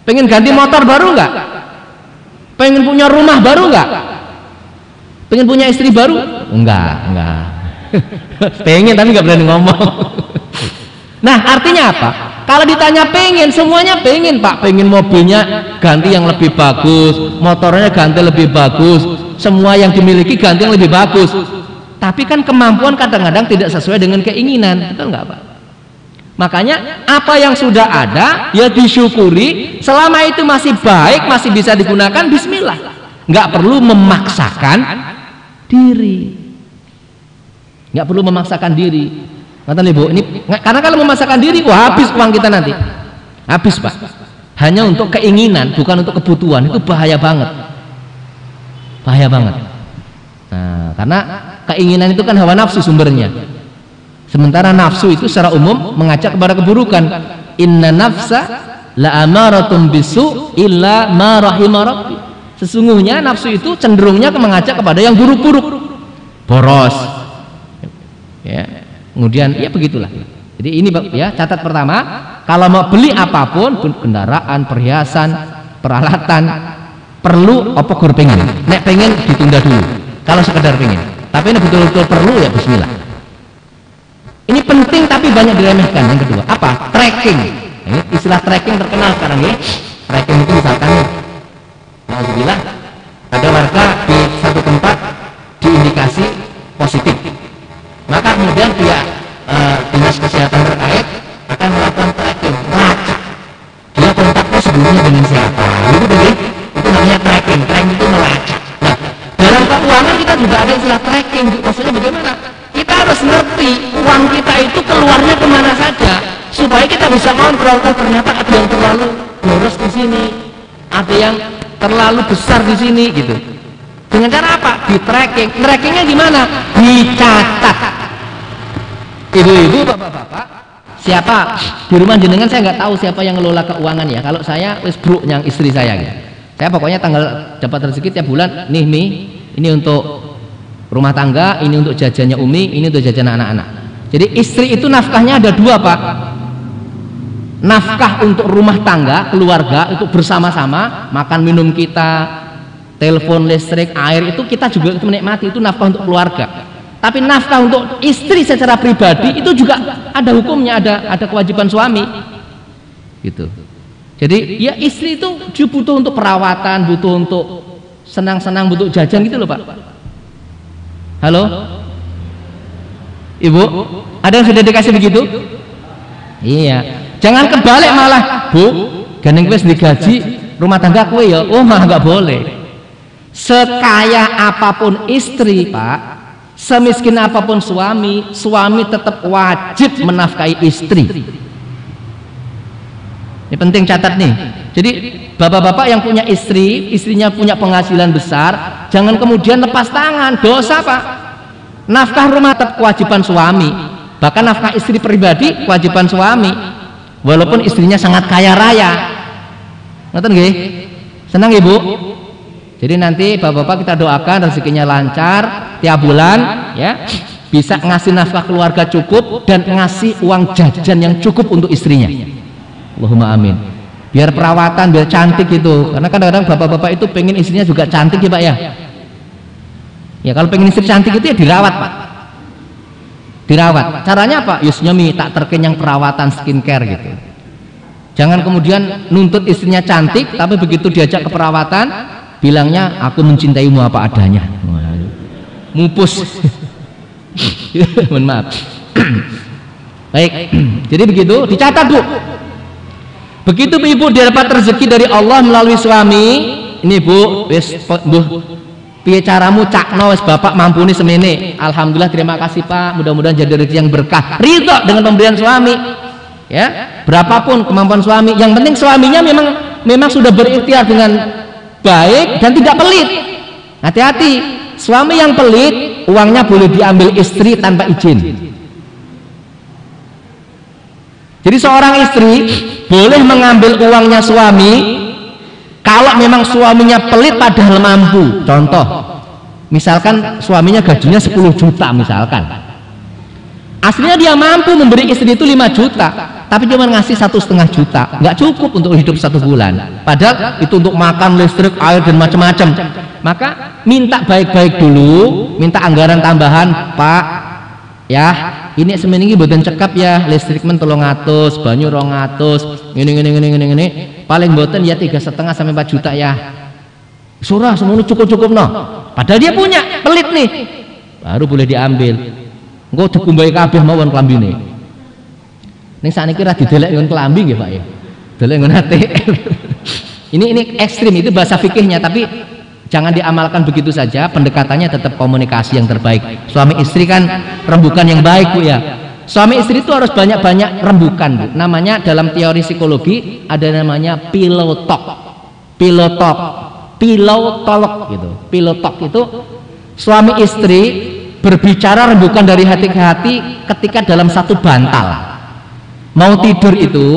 Pengen ganti motor baru nggak? Pengen punya rumah baru nggak? Pengen punya istri baru? Enggak, enggak. pengen tapi nggak berani ngomong. Nah artinya apa? Kalau ditanya pengen, semuanya pengen pak. Pengen mobilnya ganti yang lebih bagus, motornya ganti lebih bagus, semua yang dimiliki ganti yang lebih bagus. Tapi kan kemampuan kadang-kadang tidak sesuai dengan keinginan betul nggak pak? Makanya apa yang sudah ada ya disyukuri. Selama itu masih baik masih bisa digunakan Bismillah. Nggak perlu memaksakan diri. Nggak perlu memaksakan diri kata ibu ini karena kalau memaksakan diri wah habis uang kita nanti. Habis pak. Hanya untuk keinginan bukan untuk kebutuhan. Itu bahaya banget. Bahaya banget. Nah karena keinginan itu kan hawa nafsu sumbernya. Sementara nafsu itu secara umum mengajak kepada keburukan. Inna nafsa la amaratum bisu illa ma sesungguhnya nafsu itu cenderungnya mengajak kepada yang buruk-buruk. Boros. Ya kemudian ya begitulah. Jadi ini ya catat pertama. Kalau mau beli apa pun kendaraan perhiasan peralatan perlu apa gur pengen? Nek pengen ditunda dulu. Kalau sekedar pingin tapi ini betul-betul perlu ya bismillah. Ini penting tapi banyak diremehkan. Yang kedua apa? Tracking. Ini istilah tracking terkenal sekarang ya. Tracking itu misalkan Alhamdulillah ada warga di satu tempat diindikasi positif maka kemudian pihak uh, dinas kesehatan terkait akan melakukan tracking. Melacak dia kontaknya sebelumnya dengan siapa? Itu tadi itu namanya tracking. Tracking itu melacak. Nah dalam keuangan kita juga ada istilah tracking. Maksudnya bagaimana? Kita harus ngerti uang kita itu keluarnya ke mana saja supaya kita bisa kontrol oh ternyata ada yang terlalu boros di sini ada yang terlalu besar di sini gitu dengan cara apa? di tracking. Trackingnya gimana? dicatat. Ibu-ibu bapak-bapak. Siapa? Di rumah jenengan saya nggak tahu siapa yang ngelola keuangan ya. Kalau saya wis bro yang istri saya gitu. saya pokoknya tanggal dapat rezeki tiap bulan. Nih nih ini untuk rumah tangga ini untuk jajannya umi ini untuk jajan anak-anak. Jadi istri itu nafkahnya ada dua pak. Nafkah untuk rumah tangga keluarga untuk bersama-sama makan minum kita telepon listrik air itu kita juga menikmati itu nafkah untuk keluarga. Tapi nafkah untuk istri secara pribadi itu juga ada hukumnya ada ada kewajiban suami. Gitu. Jadi ya istri itu juga butuh untuk perawatan butuh untuk senang-senang butuh jajan gitu loh pak. Halo? Ibu ada yang sudah dikasih begitu? Iya. Jangan kebalik malah. Bu gandeng wis digaji rumah tangga kue ya? Oh mah nggak boleh sekaya apa pun istri pak semiskin apa pun suami suami tetap wajib menafkahi istri. Ini penting catat nih. Jadi bapak-bapak yang punya istri istrinya punya penghasilan besar jangan kemudian lepas tangan. Dosa pak. Nafkah rumah tetap kewajiban suami. Bahkan nafkah istri pribadi kewajiban suami. Walaupun istrinya sangat kaya raya. Ngerti nggih? Senang ibu jadi nanti bapak-bapak kita doakan rezekinya lancar tiap bulan ya bisa ngasih nafkah keluarga cukup dan ngasih uang jajan yang cukup untuk istrinya. Allahumma amin. Biar perawatan, biar cantik itu. Karena kadang-kadang bapak-bapak itu pengen istrinya juga cantik ya pak ya. Ya kalau pengen istri cantik itu ya dirawat pak. Dirawat. Caranya apa? Yusnyami tak terkenyang perawatan skincare gitu. Jangan kemudian nuntut istrinya cantik, tapi begitu diajak ke perawatan, bilangnya aku mencintaimu apa adanya. Mupus. Mohon maaf. Baik. Jadi begitu dicatat bu. Begitu ibu dapat rezeki dari Allah melalui suami ini bu wis bu caramu cakno wis bapak mampu nih semene. Alhamdulillah terima kasih pak. Mudah-mudahan jadi rezeki yang berkah. Ridho dengan pemberian suami. Ya berapapun kemampuan suami. Yang penting suaminya memang memang sudah berikhtiar dengan baik dan tidak pelit. Hati-hati suami yang pelit uangnya boleh diambil istri tanpa izin. Jadi seorang istri boleh mengambil uangnya suami kalau memang suaminya pelit padahal mampu. Contoh misalkan suaminya gajinya 10 juta misalkan. Aslinya dia mampu memberi istri itu 5 juta tapi cuma ngasih satu setengah juta. Nggak cukup untuk hidup satu bulan. Padahal itu untuk makan listrik air dan macam-macam. Maka minta baik-baik dulu minta anggaran tambahan pak ya ini seminggu buatan cekap ya listrik men tolong atus banyu rong atus ini ini ini ini ini paling buatan ya tiga setengah sampai empat juta ya. Surah semuanya cukup-cukup no padahal dia punya pelit nih. Baru boleh diambil. Engkau dikumbai kabeh mawon kelambine Ning sakniki ra didelek ngon kelambi nggih Pak ya. Delek ngon ATM. ini ini ekstrim itu bahasa fikihnya tapi jangan diamalkan begitu saja. Pendekatannya tetap komunikasi yang terbaik. Suami istri kan rembukan yang baik bu ya. Suami istri itu harus banyak-banyak rembukan bu. Namanya dalam teori psikologi ada namanya pillow talk pillow talk gitu. Pillow talk itu suami istri berbicara rembukan dari hati ke hati ketika dalam satu bantal mau tidur itu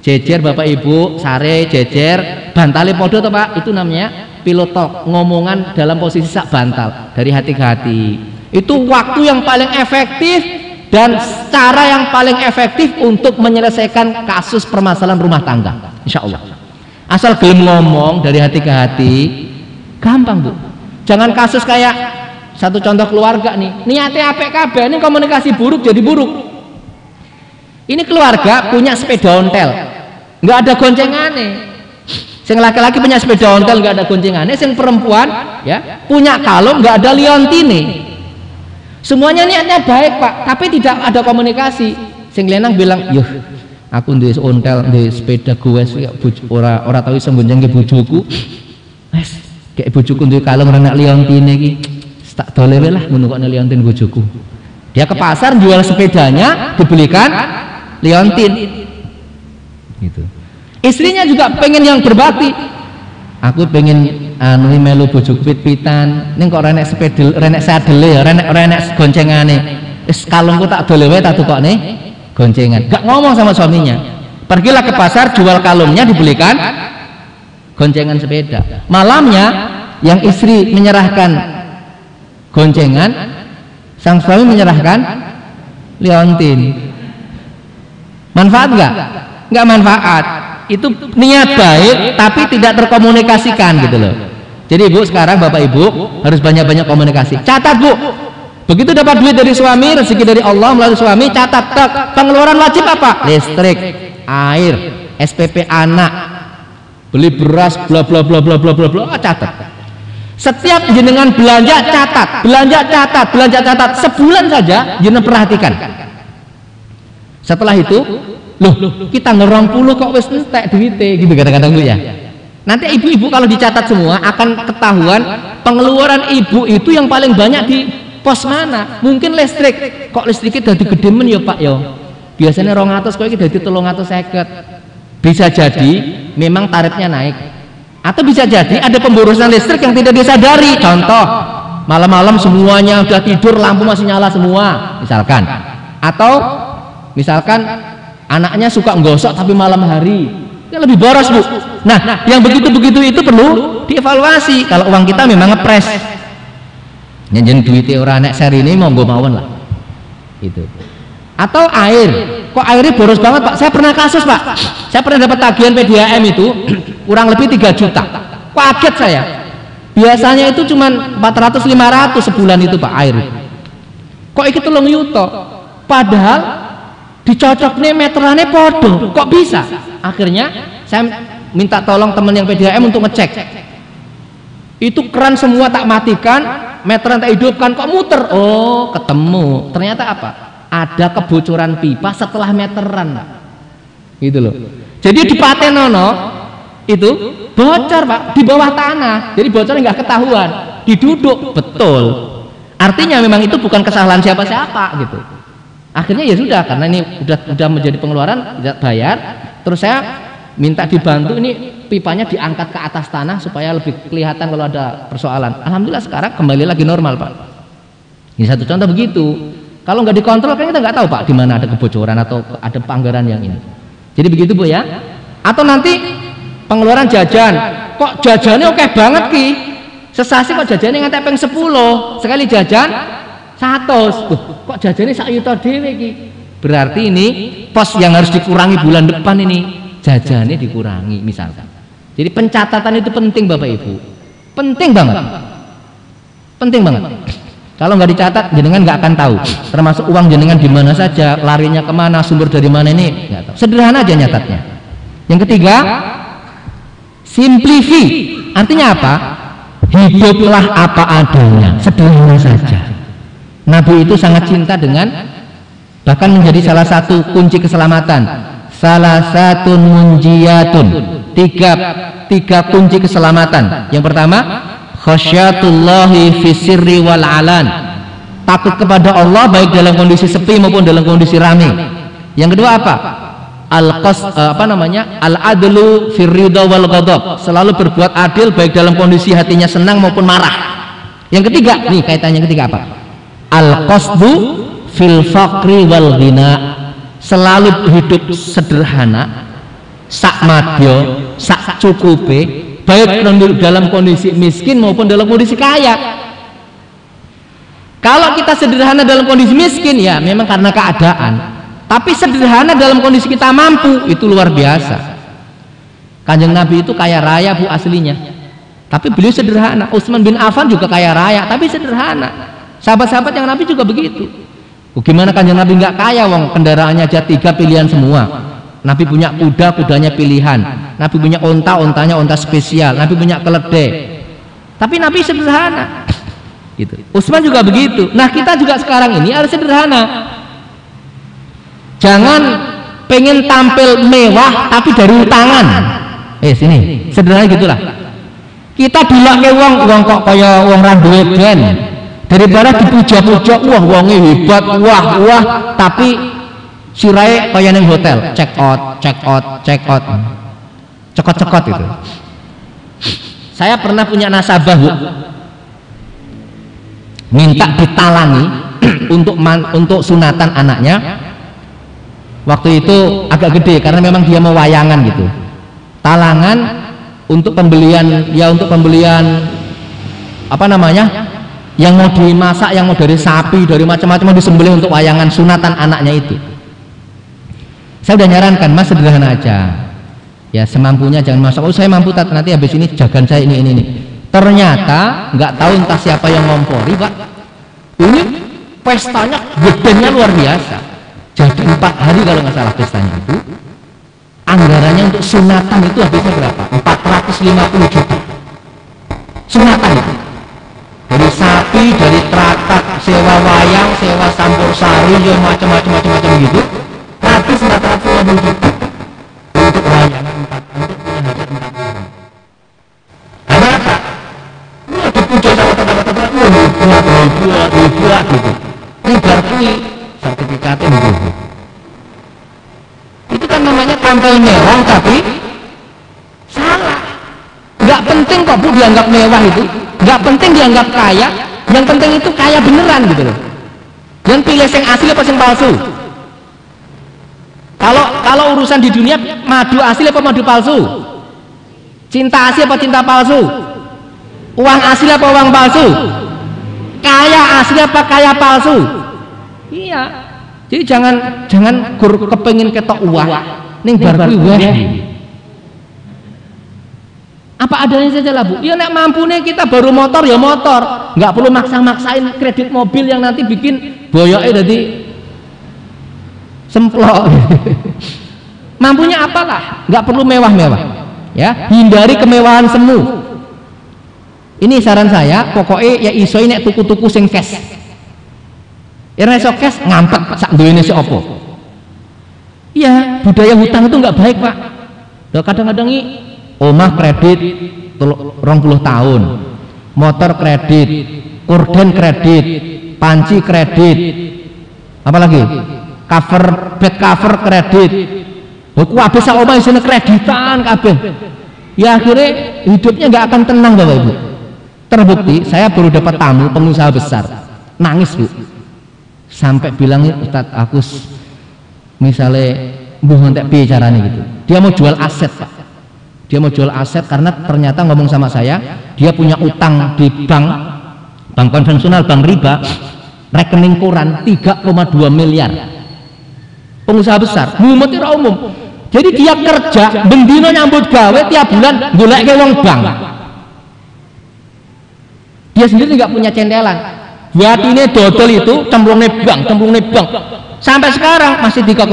jejer bapak ibu sare jejer bantale podo tuh pak? Itu namanya pilotok ngomongan dalam posisi sak bantal dari hati ke hati. Itu waktu yang paling efektif dan cara yang paling efektif untuk menyelesaikan kasus permasalahan rumah tangga insya Allah asal belum ngomong dari hati ke hati gampang bu. Jangan kasus kayak satu contoh keluarga nih niatnya kabeh ini komunikasi buruk jadi buruk ini keluarga punya sepeda ontel nggak ada goncengannya Sing laki-laki punya sepeda ontel nggak ada goncengannya, sing perempuan ya punya kalung nggak ada liontine. Semuanya niatnya baik pak, tapi tidak ada komunikasi. Sing lenang bilang, yuh aku di ontel di sepeda gue ora ora tahu sembunyi ke bujuku. Wes kayak bujuku di kalung renak liontine ki. Tak dolewe lah ngono kok liontin bujuku. Dia ke pasar jual sepedanya dibelikan liontin. Gitu. Istrinya juga pengen yang berbakti. Aku pengen anu melu bojo pit-pitan. Ning kok renek sepedel renek sadele ya renek renek goncengane. Wis kalungku tak dolewe tak tukokne? Goncengan. Gak ngomong sama suaminya. Pergilah ke pasar jual kalungnya dibelikan goncengan sepeda. Malamnya yang istri menyerahkan goncengan sang suami menyerahkan liontin manfaat enggak enggak manfaat. Itu niat baik tapi tidak terkomunikasikan gitu loh. Jadi ibu sekarang bapak ibu harus banyak-banyak komunikasi. Catat bu. Begitu dapat duit dari suami rezeki dari Allah melalui suami catat tak pengeluaran wajib apa? Listrik air SPP anak. Beli beras bla bla bla bla bla bla bla. Ah, catat. Setiap jenengan belanja catat. Belanja catat. Belanja catat. Sebulan saja jenengan perhatikan setelah itu loh kita ngerong puluh kok wis entek duite gitu bu ya. Nanti ibu-ibu kalau dicatat semua akan ketahuan pengeluaran ibu itu yang paling banyak di pos mana. Mungkin listrik. Kok listriknya dari gede men ya pak yo biasanya rong atas kok dari telung atas seket. Bisa jadi memang tarifnya naik. Atau bisa jadi ada pemborosan listrik yang tidak disadari. Contoh malam-malam semuanya sudah tidur lampu masih nyala semua misalkan. Atau misalkan anaknya suka nggosok tapi malam hari. Ya lebih boros bu. Nah yang begitu-begitu itu perlu dievaluasi. Kalau uang kita memang ngepres. Nyanyian duitnya orang anak seri ini mau gue mawon lah. Itu atau air. Kok airnya boros banget pak? Saya pernah kasus pak. Saya pernah dapat tagihan PDAM itu kurang lebih 3 juta. Kaget saya. Biasanya itu cuma 400 500 sebulan itu pak air kok itu tolong yuto? Padahal dicocok nih meterannya podo kok bisa? Akhirnya saya minta tolong teman yang PDAM untuk ngecek. Itu keran semua tak matikan meteran tak hidupkan kok muter? Oh ketemu. Ternyata apa? Ada kebocoran pipa setelah meteran. Gitu loh. Jadi di Patenono itu bocor pak. Di bawah tanah. Jadi bocor nggak ketahuan. Diduduk. Betul. Artinya memang itu bukan kesalahan siapa-siapa gitu akhirnya ya sudah karena ini sudah sudah menjadi pengeluaran tidak bayar. Terus saya minta dibantu ini pipanya diangkat ke atas tanah supaya lebih kelihatan kalau ada persoalan. Alhamdulillah sekarang kembali lagi normal pak. Ini satu contoh begitu. Kalau nggak dikontrol kan kita nggak tahu pak di mana ada kebocoran atau ada pelanggaran yang ini. Jadi begitu bu ya. Atau nanti pengeluaran jajan. Kok jajannya oke banget ki? Sesasi kok jajannya ngantek peng 10 sekali jajan satu kok jajannya sak yuta dhewe iki? Berarti ini pos yang harus dikurangi bulan depan ini. Jajannya dikurangi misalkan. Jadi pencatatan itu penting Bapak Ibu. Penting banget. Penting banget. Kalau nggak dicatat jenengan nggak akan tahu. Termasuk uang jenengan di mana saja larinya ke mana sumber dari mana ini sederhana aja nyatatnya. Yang ketiga simplifi. Artinya apa? Hiduplah apa adanya sederhana saja Nabi itu sangat cinta dengan bahkan menjadi salah satu kunci keselamatan. Salah satu munjiyatun. Tiga tiga kunci keselamatan. Yang pertama khasyatullahi fi sirri wal alan. Takut kepada Allah baik dalam kondisi sepi maupun dalam kondisi ramai yang kedua apa? Al qas eh, apa namanya? Al adlu fir ridha wal ghadab. Selalu berbuat adil baik dalam kondisi hatinya senang maupun marah. Yang ketiga nih kaitannya ketiga apa al qasdu fil faqri wal ghina. Selalu hidup sederhana sak madyo sak cukupe baik dalam kondisi miskin maupun dalam kondisi kaya. Kalau kita sederhana dalam kondisi miskin ya memang karena keadaan. Tapi sederhana dalam kondisi kita mampu itu luar biasa. Kanjeng nabi itu kaya raya bu aslinya. Tapi beliau sederhana. Utsman bin Affan juga kaya raya, tapi sederhana. Sahabat-sahabat yang Nabi juga begitu. Gimana kan Nabi nggak kaya, wong kendaraannya aja tiga pilihan semua. Nabi punya kuda, kudanya pilihan. Nabi punya onta, ontanya onta spesial. Nabi punya keledai. Tapi Nabi sederhana. Gitu. Utsman juga begitu. Nah kita juga sekarang ini harus sederhana. Jangan pengen tampil mewah tapi dari utangan. Eh sini, sederhana gitulah kita bilang ke wong wong kok kaya wong ra duwe ben daripada dipuja-puja wah wonge hebat wah wah tapi sirai kaya neng hotel. Check out check out check out. Cekot-cekot itu. Saya pernah punya nasabah bu. Minta ditalangi untuk man, untuk sunatan anaknya. Waktu itu agak gede karena memang dia mau wayangan gitu. Talangan untuk pembelian ya untuk pembelian apa namanya yang mau dimasak yang mau dari sapi dari macam-macam mau disembelih untuk wayangan sunatan anaknya itu. Saya udah nyarankan mas sederhana aja. Ya semampunya jangan masak. Oh saya mampu tat. Nanti habis ini jagan saya ini ini ini. Ternyata nggak tahu entah siapa yang ngompori pak. Ini pestanya gedenya luar biasa. Jadi empat hari kalau nggak salah pestanya itu. Anggarannya untuk sunatan itu habisnya berapa? 450 juta. Sunatan itu teratak, sewa wayang, sewa sampur sari, ya macam-macam macam-macam gitu. Habis 450 juta untuk wayangan empat untuk punya hajat empat orang karena apa? Wah dipuja sama teman-teman wah hebat, hebat, hebat gitu ini bar sertifikatnya gitu itu kan namanya tampil mewah tapi salah. Nggak penting kok bu dianggap mewah itu. Nggak penting dianggap kaya yang penting itu kaya beneran gitu loh. Yang pilih yang asli apa yang palsu? Kalau kalau urusan di dunia madu asli apa madu palsu? Cinta asli apa cinta palsu? Uang asli apa uang palsu? Kaya asli apa kaya palsu? Iya. Jadi jangan jangan gur kepengin ketok uang. Ning bar kuwi apa adanya saja lah bu. Ya nek nih kita baru motor ya motor. Nggak perlu maksa-maksain kredit mobil yang nanti bikin boyoknya jadi semplok. Mampunya apalah nggak perlu mewah-mewah ya. Hindari kemewahan semu. Ini saran saya pokoknya ya iso ini tuku-tuku sing cash. Ira iso cash ngampet sak duwene si opo. Iya, budaya hutang itu nggak baik, Pak. Kadang-kadang ini omah kredit puluh tahun, motor kredit, korden kredit, panci kredit, apalagi cover bed cover kredit. Lho kabeh sak omah isine kreditan kabeh. Ya akhirnya hidupnya nggak akan tenang Bapak Ibu. Terbukti saya baru dapat tamu pengusaha besar. Nangis, Bu sampai bilang Ustaz aku misalnya bukan tak bicaranya gitu dia mau jual aset pak dia mau jual aset karena ternyata ngomong sama saya dia punya utang di bank bank konvensional bank riba rekening koran 3,2 miliar. Pengusaha besar mumet umum. Jadi dia kerja bendino nyambut gawe tiap bulan golek ke bank. Dia sendiri nggak punya cendelan buat ini dodol itu cemplung nebang cemplung nebang sampai sekarang masih 3,2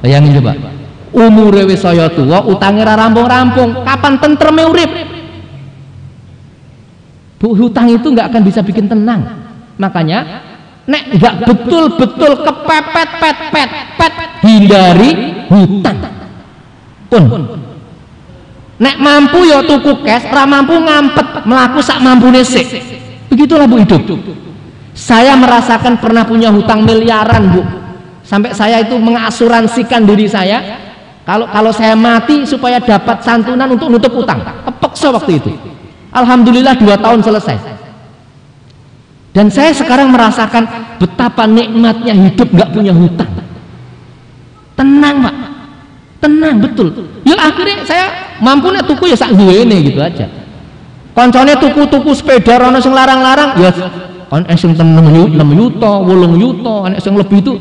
bayangin coba umur wis saya tua utangnya rampung-rampung. Kapan tentreme urip? Bu hutang itu nggak akan bisa bikin tenang. Makanya nek nggak betul-betul kepepet pet pet pet hindari hutang. Pun. Nek mampu ya tuku cash ra mampu ngampet melaku sak mampu sik. Begitulah Bu hidup. Saya merasakan pernah punya hutang miliaran Bu. Sampai saya itu mengasuransikan diri saya kalau kalau saya mati supaya dapat santunan untuk nutup utang. Kepeksa waktu itu. Alhamdulillah dua tahun selesai. Dan saya sekarang merasakan betapa nikmatnya hidup nggak punya hutang. Tenang pak, tenang betul. Ya akhirnya saya mampu nih tuku ya sak ini gitu aja koncone tuku-tuku sepeda rono sing larang-larang ya ana sing 6 yuta 8 yuta ana sing lebih itu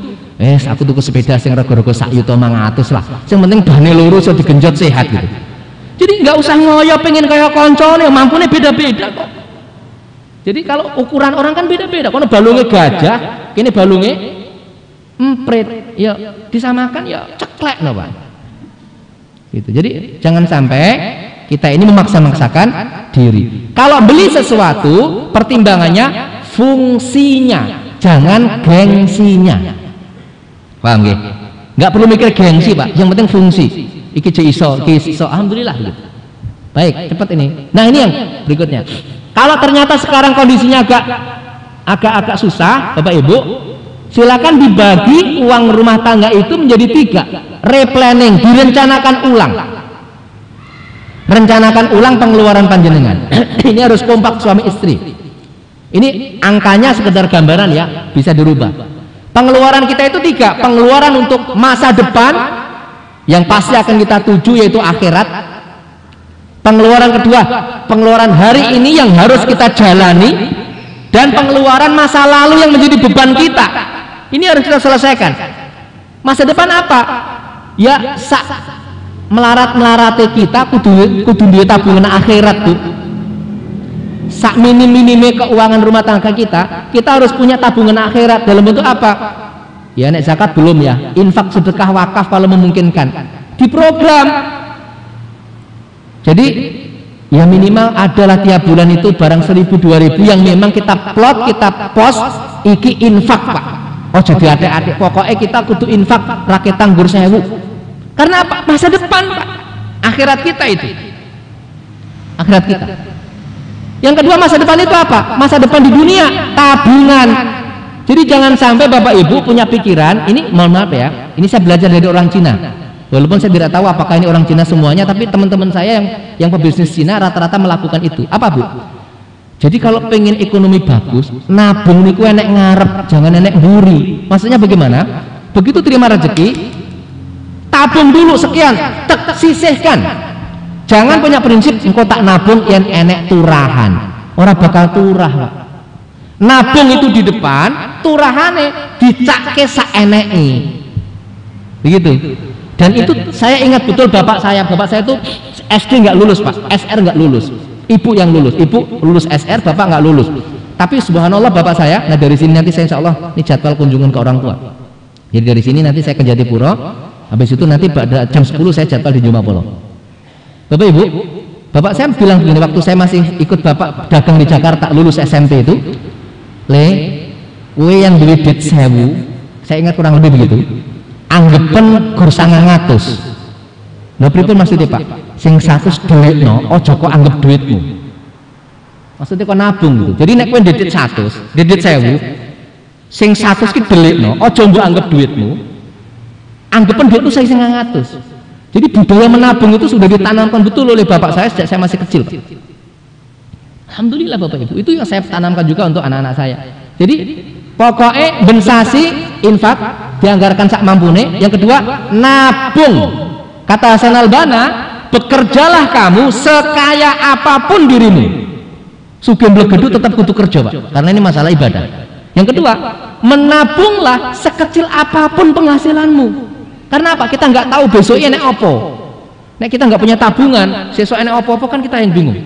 eh aku tuku sepeda sing rego-rego sak yuta 500 lah sing penting bane loro iso digenjot sehat gitu Jadi nggak usah ngoyo pengen kayak koncone, mampune beda-beda kok. Jadi kalau ukuran orang kan beda-beda. Kalau balungnya gajah, ini balungnya emprit, ya disamakan ya ceklek no Pak. Gitu. Jadi jangan sampai kita ini memaksa-maksakan diri. Kalau beli sesuatu, pertimbangannya fungsinya, jangan gengsinya. Paham nggih? Enggak perlu mikir gengsi, Pak. Yang penting fungsi. Iki iso, iki iso. Alhamdulillah gitu. Baik, cepat ini. Nah, ini yang berikutnya. Kalau ternyata sekarang kondisinya agak agak-agak susah, Bapak Ibu, silakan dibagi uang rumah tangga itu menjadi tiga. Replanning, direncanakan ulang. Rencanakan ulang pengeluaran panjenengan. ini harus kompak suami istri. Ini angkanya sekedar gambaran ya, bisa dirubah. Pengeluaran kita itu tiga, pengeluaran untuk masa depan yang pasti akan kita tuju yaitu akhirat. Pengeluaran kedua pengeluaran hari ini yang harus kita jalani. Dan pengeluaran masa lalu yang menjadi beban kita. Ini harus kita selesaikan. Masa depan apa? Ya sa melarat melarati kita kudu kudu tabungan akhirat tuh sak minim minimnya keuangan rumah tangga kita kita harus punya tabungan akhirat. Dalam bentuk apa? Ya nek zakat belum ya. Infak sedekah wakaf kalau memungkinkan. Di program jadi ya minimal adalah tiap bulan itu barang seribu dua ribu yang memang kita plot kita post iki infak pak. Oh jadi adik-adik pokoknya kita kudu infak rakyat tanggur sewu. Karena apa? Masa depan pak. Akhirat kita itu. Akhirat kita yang kedua masa depan itu apa masa depan di dunia tabungan jadi jangan sampai bapak ibu punya pikiran ini mohon maaf ya ini saya belajar dari orang Cina Walaupun saya tidak tahu apakah ini orang Cina semuanya, tapi teman-teman saya yang yang pebisnis Cina rata-rata melakukan itu. Apa bu? Jadi kalau pengen ekonomi bagus, nabung niku enek ngarep, jangan enek buri. Maksudnya bagaimana? Begitu terima rezeki, tabung dulu sekian, tek sisihkan. Jangan punya prinsip engkau tak nabung yang enek turahan. Orang bakal turah, Pak. Nabung itu di depan, turahane dicake sak eneke. Begitu. Dan itu saya ingat betul bapak saya. Bapak saya itu SD nggak lulus pak. SR nggak lulus. Ibu yang lulus. Ibu lulus SR bapak nggak lulus. Tapi subhanallah bapak saya nah dari sini nanti saya insya Allah ini jadwal kunjungan ke orang tua. Jadi dari sini nanti saya ke Jatipuro habis itu nanti pada jam 10 saya jadwal di Jumapolo bapak ibu bapak saya bilang begini waktu saya masih ikut bapak dagang di Jakarta lulus SMP itu le we yang duit sewu saya ingat kurang lebih begitu anggepen gur sangang atus. Lha pripun maksudnya Pak? Sing 100 dhuwitno aja kok anggap duitmu? Maksudnya kok nabung gitu? Jadi nek kowe ndedit 100 ndedit 1000 sing 100 ki delikno aja mbok anggap duitmu anggepen duitmu sing 900 jadi budaya menabung itu sudah ditanamkan betul oleh bapak saya sejak saya masih kecil. Alhamdulillah Bapak Ibu. Itu yang saya tanamkan juga untuk anak-anak saya. Jadi pokoknya bensasi infak dianggarkan sak mampune yang kedua nabung. Kata Hasan Albana bekerjalah kamu sekaya apa pun dirimu. Sugeng blegedu tetap kutu kerja pak karena ini masalah ibadah. Yang kedua menabunglah sekecil apa pun penghasilanmu karena apa? Kita nggak tahu besoknya nek opo nek kita nggak punya tabungan besok nek opo-opo kan kita yang bingung.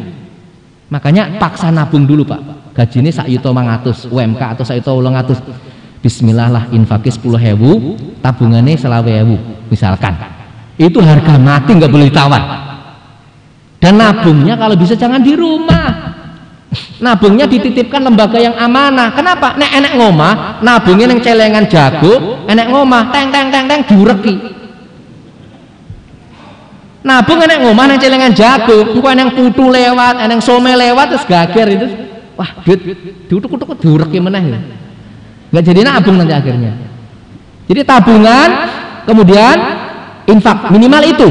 Makanya paksa nabung dulu pak. Gaji ini sak yuto mangatus UMK atau sak yuto ulungatus Bismillah lah infaknya 10 hewu tabungannya selawe hewu misalkan. Itu harga mati nggak boleh ditawar. Dan nabungnya kalau bisa jangan di rumah. Nabungnya dititipkan lembaga yang amanah. Kenapa? nek enek ngomah nabungnya yang celengan jago enek ngomah teng teng teng teng dureki nabung enek ngomah yang celengan jago engko enek putu lewat enek some lewat terus gager itu. Wah duit diutuk-utuk dureki meneh nggak jadi nabung nanti akhirnya. Jadi tabungan kemudian infak minimal itu.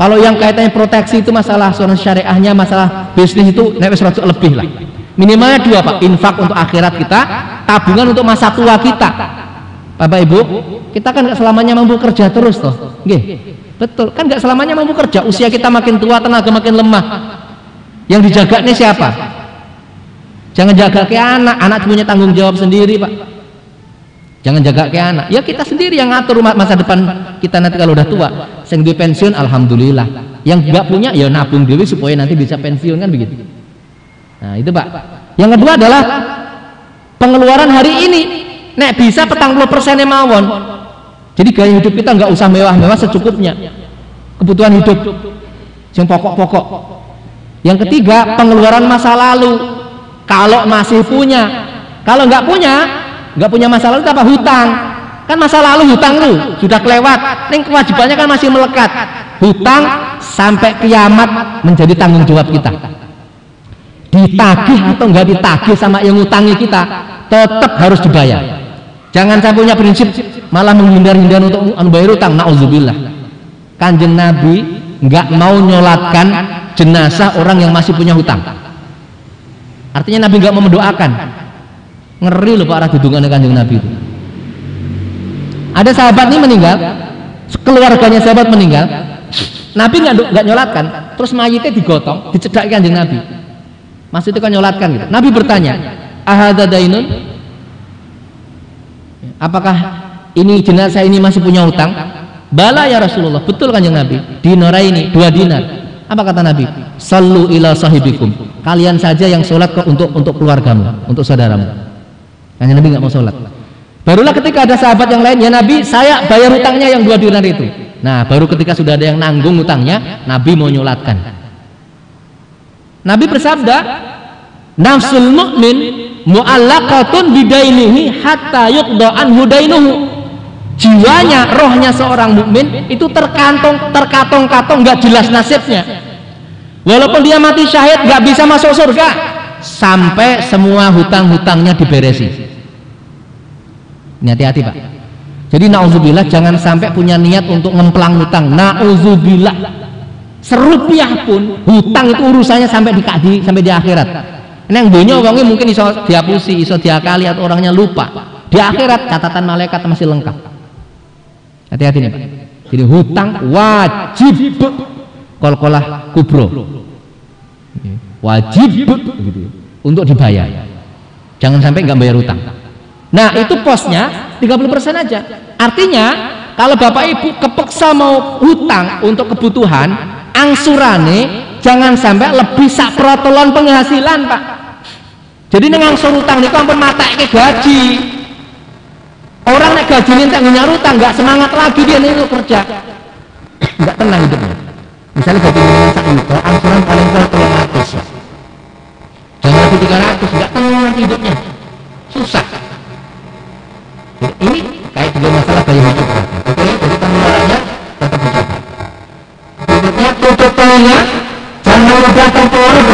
Kalau yang kaitannya proteksi itu masalah asuransi syariahnya masalah bisnis itu naik 100 lebih lah. Minimalnya dua pak. Infak untuk akhirat kita tabungan untuk masa tua kita Bapak Ibu kita kan nggak selamanya mampu kerja terus toh. Nggih. betul. Kan nggak selamanya mampu kerja. Usia kita makin tua tenaga makin lemah. Yang dijaga nih siapa? Jangan jaga ke anak. Anak punya tanggung jawab sendiri pak. Jangan jaga ke anak. Ya kita sendiri yang ngatur masa depan kita nanti kalau udah tua. Sing pensiun alhamdulillah. yang nggak punya ya nabung dulu supaya nanti bisa pensiun kan begitu? Nah itu pak. Yang kedua adalah pengeluaran hari ini nek bisa petang puluh persen mawon. Jadi gaya hidup kita nggak usah mewah-mewah secukupnya. Kebutuhan hidup. Yang pokok-pokok. Yang ketiga pengeluaran masa lalu. Kalau masih punya. Kalau nggak punya nggak punya masa lalu apa hutang. Kan masa lalu hutang lu sudah kelewat. Ini kewajibannya kan masih melekat. Hutang sampai kiamat menjadi tanggung jawab kita. Ditagih atau enggak ditagih sama yang ngutangi kita tetap harus dibayar jangan saya punya prinsip malah menghindar-hindar untuk membayar utang na'udzubillah. Kanjeng nabi enggak mau nyolatkan jenazah orang yang masih punya hutang. Artinya nabi enggak mau mendoakan. Ngeri loh pak arah dudungannya kanjeng nabi itu. Ada sahabat ini meninggal keluarganya sahabat meninggal. Nabi nggak nggak nyolatkan terus mayitnya digotong dicedak kanjeng nabi. Itu kan nyolatkan gitu. Nabi bertanya, "Ahada dainun?" Apakah ini jenazah ini masih punya hutang? Bala ya Rasulullah. Betul kanjeng Nabi. Dinara ini dua dinar. Apa kata Nabi? Sallu ila sahibikum. Kalian saja yang sholat ke, untuk untuk keluargamu, untuk saudaramu. Kanjeng Nabi nggak mau sholat. Barulah ketika ada sahabat yang lain, ya Nabi, saya bayar hutangnya yang dua dinar itu. Nah, baru ketika sudah ada yang nanggung hutangnya, Nabi mau nyolatkan. Nabi bersabda, nafsul mu'min mu'allaqatun bidainihi hatta yuqda anhu dainuhu. Jiwanya, rohnya seorang mukmin itu terkantong, terkatong-katong, nggak jelas nasibnya. Walaupun dia mati syahid, nggak bisa masuk surga sampai semua hutang-hutangnya diberesi. Ini hati-hati pak. Jadi nauzubillah jangan sampai punya niat untuk ngemplang hutang. Nauzubillah serupiah pun hutang itu urusannya sampai di sampai di akhirat yang dunia uangnya mungkin iso dihapusi iso diakali atau orangnya lupa. Di akhirat catatan malaikat masih lengkap. Hati-hati nih pak. Jadi hutang wajib. Kol-kolah kubro. Wajib gitu, untuk dibayar. Jangan sampai nggak bayar hutang. Nah itu posnya 30% aja. Artinya kalau bapak ibu kepeksa mau hutang untuk kebutuhan angsurane jangan sampai lebih sak penghasilan pak jadi ini ngangsur utang niku ampun mata ke gaji. Orang nek gaji ini tak utang nggak semangat lagi dia nih kerja. Nggak tenang hidupnya misalnya gaji sak juta angsuran paling kalau tolong ratus. Jangan lebih tiga ratus nggak tenang hidupnya. Susah. Ini kayak juga masalah gaya hidup. Oke jadi pengeluarannya tetap dijaga berikutnya tutup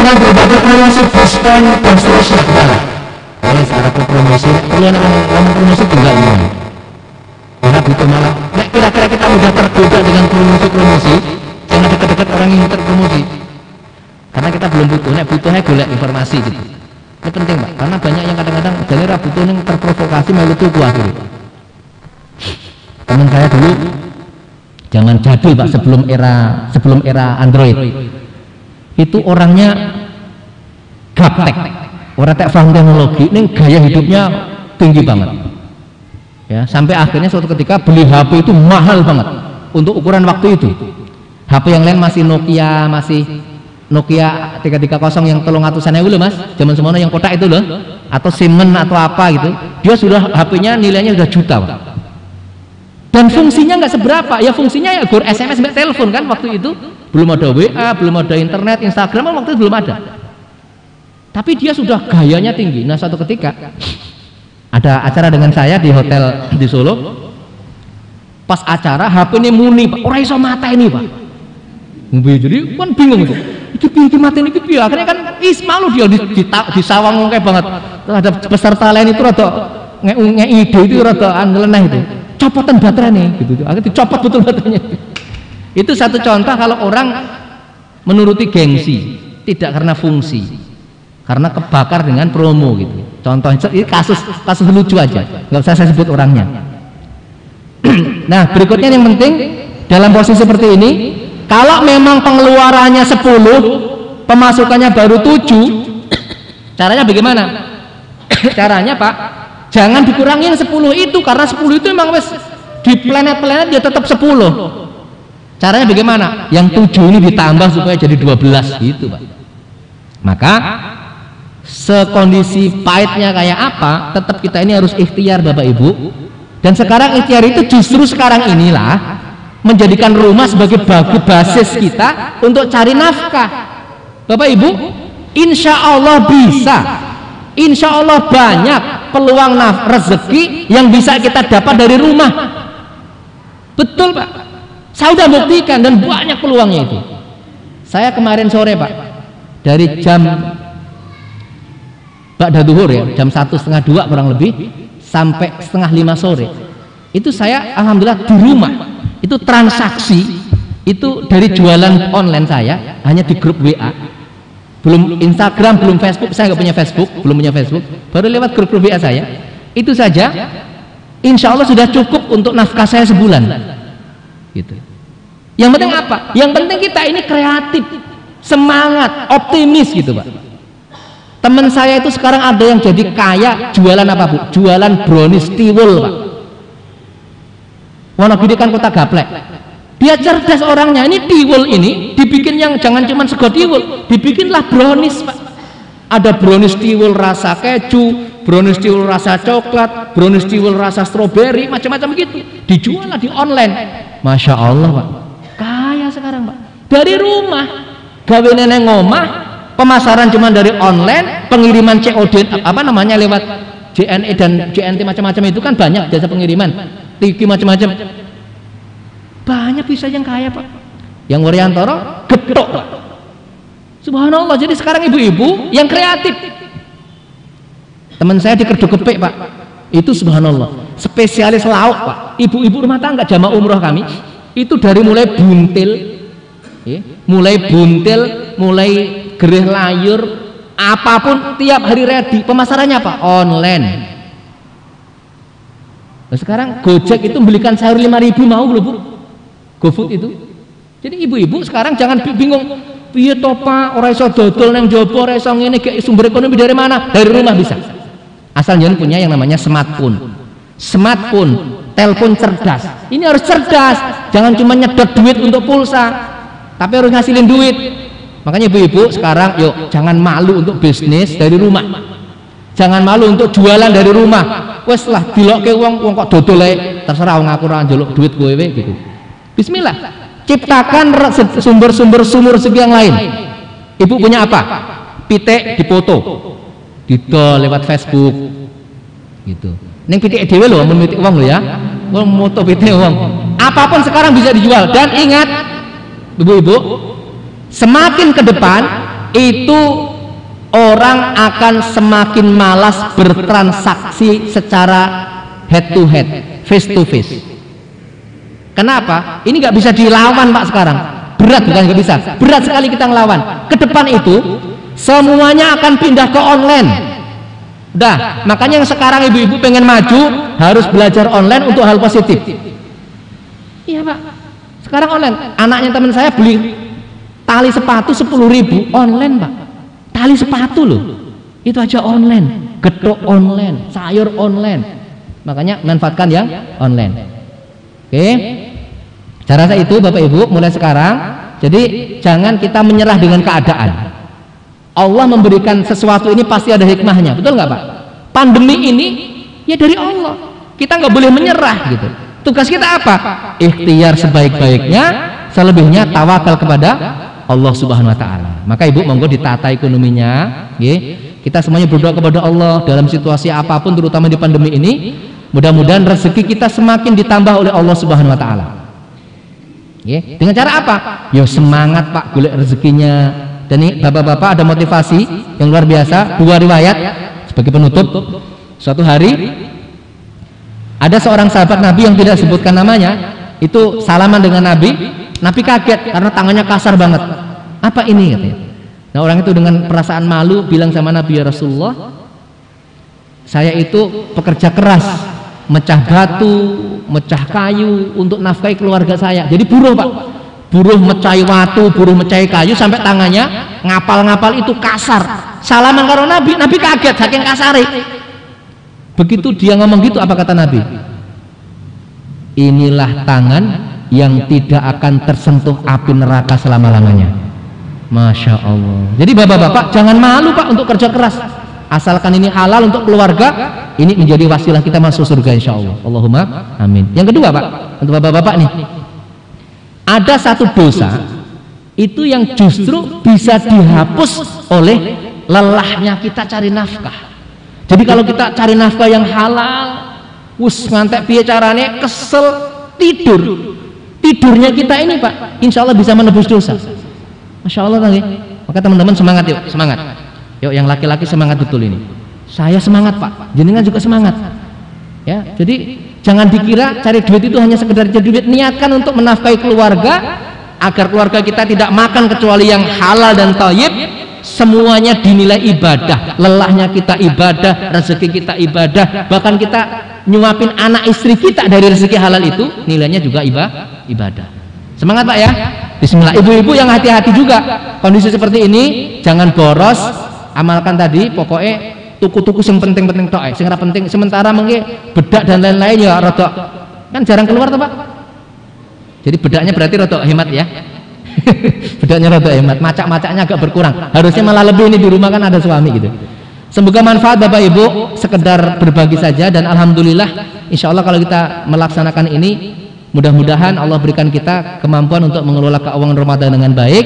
dengan berbagai promosi diskon dan seterusnya segala oleh cara promosi kalian ngomong promosi tinggal ini karena itu malah nah, kira-kira kita mudah tergoda dengan promosi-promosi jangan dekat-dekat orang yang terpromosi. Karena kita belum butuh nek butuhnya golek informasi gitu. Ini penting pak. Karena banyak yang kadang-kadang jadi butuh yang terprovokasi malu tuh akhirnya teman saya dulu Jangan jadul Pak sebelum era sebelum era Android. Itu orangnya gaptek. Orang tak paham teknologi, ini gaya hidupnya tinggi banget. Ya, sampai akhirnya suatu ketika beli HP itu mahal banget untuk ukuran waktu itu. HP yang lain masih Nokia, masih Nokia 330 yang tolong atusan ewu loh mas zaman semuanya yang kotak itu loh atau Siemens atau apa gitu dia sudah HP-nya nilainya sudah juta pak dan fungsinya nggak seberapa. Ya fungsinya ya gur SMS mbak telepon kan waktu itu. Belum ada WA belum ada internet Instagram kan waktu itu belum ada. Tapi dia sudah gayanya tinggi. Nah suatu ketika ada acara dengan saya di hotel di Solo. Pas acara HP ini muni pak. Orang iso mata ini pak. Jadi kan bingung itu. Iki piye iki mati iki piye? Akhirnya kan is malu dia di, di, di sawang kayak banget. Ada peserta lain itu rada nge, ide itu rada aneh itu copotan baterainya. Gitu akhirnya dicopot betul baterainya. Itu satu contoh kalau orang menuruti gengsi. Tidak karena fungsi. Karena kebakar dengan promo gitu. Contoh ini kasus kasus lucu aja. Nggak usah saya sebut orangnya. Nah berikutnya yang penting dalam posisi seperti ini kalau memang pengeluarannya 10 pemasukannya baru 7 caranya bagaimana? Caranya pak jangan dikurangin 10 itu karena 10 itu memang wes di planet-planet dia tetap 10 Caranya bagaimana? Yang tujuh ini ditambah supaya jadi 12 gitu, Pak. Maka sekondisi pahitnya kayak apa, tetap kita ini harus ikhtiar Bapak Ibu. Dan sekarang ikhtiar itu justru sekarang inilah menjadikan rumah sebagai bagi basis kita untuk cari nafkah. Bapak Ibu, insya Allah bisa, insya Allah banyak peluang naf rezeki yang bisa kita dapat dari rumah. Betul Pak. Saya sudah buktikan dan banyak peluangnya itu. Saya kemarin sore Pak, dari jam Ba'da duhur ya, jam satu setengah dua kurang lebih sampai setengah lima sore. Itu saya alhamdulillah di rumah. Itu transaksi itu dari jualan online saya hanya di grup WA. Belum Instagram, belum Facebook, saya nggak punya Facebook, belum punya Facebook. Baru lewat grup, grup WA saya. Itu saja. Insya Allah sudah cukup untuk nafkah saya sebulan. Gitu. Yang penting apa? Yang penting kita ini kreatif semangat optimis gitu pak. Teman saya itu sekarang ada yang jadi kaya jualan apa bu? Jualan brownies tiwul pak. Wonogiri kan kota gaplek dia cerdas orangnya. Ini tiwul ini dibikin yang jangan cuma sego tiwul. Dibikinlah brownies pak. Ada brownies tiwul rasa keju brownies tiwul rasa coklat brownies tiwul rasa stroberi macam-macam gitu. Dijual di online. Masya Allah Pak. Kaya sekarang Pak. Dari rumah gawe nenek ngomah pemasaran cuma dari online pengiriman COD apa namanya lewat JNE dan JNT macam-macam itu kan banyak jasa pengiriman. Tiki macam-macam banyak bisa yang kaya Pak. Yang Wariantoro? Getok Pak. Subhanallah jadi sekarang ibu-ibu yang kreatif. Teman saya di Kerdo Kepek Pak. Itu subhanallah spesialis lauk Pak. Ibu-ibu rumah tangga jamaah umroh kami itu dari mulai buntil ya, mulai buntil mulai gerih layur apa pun tiap hari ready. Pemasarannya apa? Online. Nah, sekarang Gojek itu belikan sayur 5000 mau belum GoFood itu. Jadi ibu-ibu sekarang jangan bingung. Piye to Pak? Ora iso dodol nang jopo ora iso ngene sumber ekonomi dari mana? Dari rumah bisa. Asal jangan punya yang namanya smartphone. Smartphone telepon cerdas. Ini harus cerdas. Jangan cuma nyedot duit untuk pulsa tapi harus ngasilin duit. Makanya ibu-ibu sekarang yuk jangan malu untuk bisnis dari rumah. Jangan malu untuk jualan dari rumah. Wes lah dilok uang uang kok dodol terserah ngaku ora njaluk duit gue gitu bismillah. Ciptakan sumber-sumber sumur segi yang lain. Ibu punya apa? Pitik dipoto. Didol lewat Facebook. Gitu. Neng pitik dhewe lho mun pitik wong lho ya. Wong moto pitik wong. Apa pun sekarang bisa dijual. Dan ingat Ibu-ibu, semakin ke depan itu orang akan semakin malas bertransaksi secara head to head, face to face. Kenapa? Ini nggak bisa dilawan Pak sekarang. Berat bukan nggak bisa. Berat sekali kita ngelawan. Ke depan itu semuanya akan pindah ke online Dah, makanya yang sekarang ibu-ibu pengen maju harus belajar online untuk hal positif. Iya pak. Sekarang online. Anaknya teman saya beli tali sepatu sepuluh ribu online pak. Tali sepatu loh. Itu aja online. Getok online, sayur online. Makanya manfaatkan yang online. Oke. Cara saya itu Bapak Ibu mulai sekarang. Jadi jangan kita menyerah dengan keadaan. Allah memberikan sesuatu ini pasti ada hikmahnya betul nggak Pak pandemi ini ya dari Allah kita nggak boleh menyerah gitu tugas kita apa ikhtiar sebaik-baiknya selebihnya tawakal kepada Allah Subhanahu wa taala. Maka Ibu monggo ditata ekonominya, nggih. Kita semuanya berdoa kepada Allah dalam situasi apa pun terutama di pandemi ini, mudah-mudahan rezeki kita semakin ditambah oleh Allah Subhanahu wa taala. Nggih. Dengan cara apa? Ya semangat Pak. Golek rezekinya, dan ini bapak-bapak ada motivasi yang luar biasa. Dua riwayat sebagai penutup. Suatu hari ada seorang sahabat Nabi yang tidak sebutkan namanya. Itu salaman dengan Nabi. Nabi kaget karena tangannya kasar banget. Apa ini? Katanya. Nah orang itu dengan perasaan malu bilang sama Nabi ya Rasulullah saya itu pekerja keras mecah batu mecah kayu untuk nafkahi keluarga saya jadi buruh pak buruh mecahi watu, buruh mecahi kayu sampai tangannya ngapal-ngapal itu kasar. Salaman karo Nabi, Nabi kaget saking kasari. Begitu dia ngomong gitu apa kata Nabi? Inilah tangan yang tidak akan tersentuh api neraka selama-lamanya. Masya Allah. Jadi bapak-bapak jangan malu pak untuk kerja keras. Asalkan ini halal untuk keluarga, ini menjadi wasilah kita masuk surga insya Allah. Allahumma amin. Yang kedua pak, untuk bapak-bapak nih, ada satu dosa itu yang justru bisa dihapus oleh lelahnya kita cari nafkah. Jadi kalau kita cari nafkah yang halal, wus ngantek piye carane kesel tidur tidurnya kita ini Pak insya Allah bisa menebus dosa Masya Allah lagi maka teman-teman semangat yuk semangat yuk yang laki-laki semangat betul ini. Saya semangat Pak. Jenengan juga semangat. Ya jadi jangan dikira cari duit itu hanya sekedar cari duit. Niatkan untuk menafkahi keluarga agar keluarga kita tidak makan kecuali yang halal dan tayyib. Semuanya dinilai ibadah. Lelahnya kita ibadah rezeki kita ibadah. Bahkan kita nyuapin anak istri kita dari rezeki halal itu nilainya juga ibadah. Semangat pak ya? Bismillah. Ibu-ibu yang hati-hati juga. Kondisi seperti ini jangan boros amalkan tadi pokoknya tuku-tuku yang penting-penting tok sing penting sementara mungkin bedak dan lain-lain ya rotok kan jarang keluar tuh pak? Jadi bedaknya berarti rotok hemat ya. Bedaknya rotok hemat macak-macaknya agak berkurang. Harusnya malah lebih ini di rumah kan ada suami gitu. Semoga manfaat Bapak Ibu sekedar berbagi saja dan Alhamdulillah Insya Allah kalau kita melaksanakan ini mudah-mudahan Allah berikan kita kemampuan untuk mengelola keuangan tangga dengan baik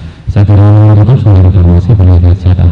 Saya Firman Murtado, Sumber Informasi Penelitian Sehat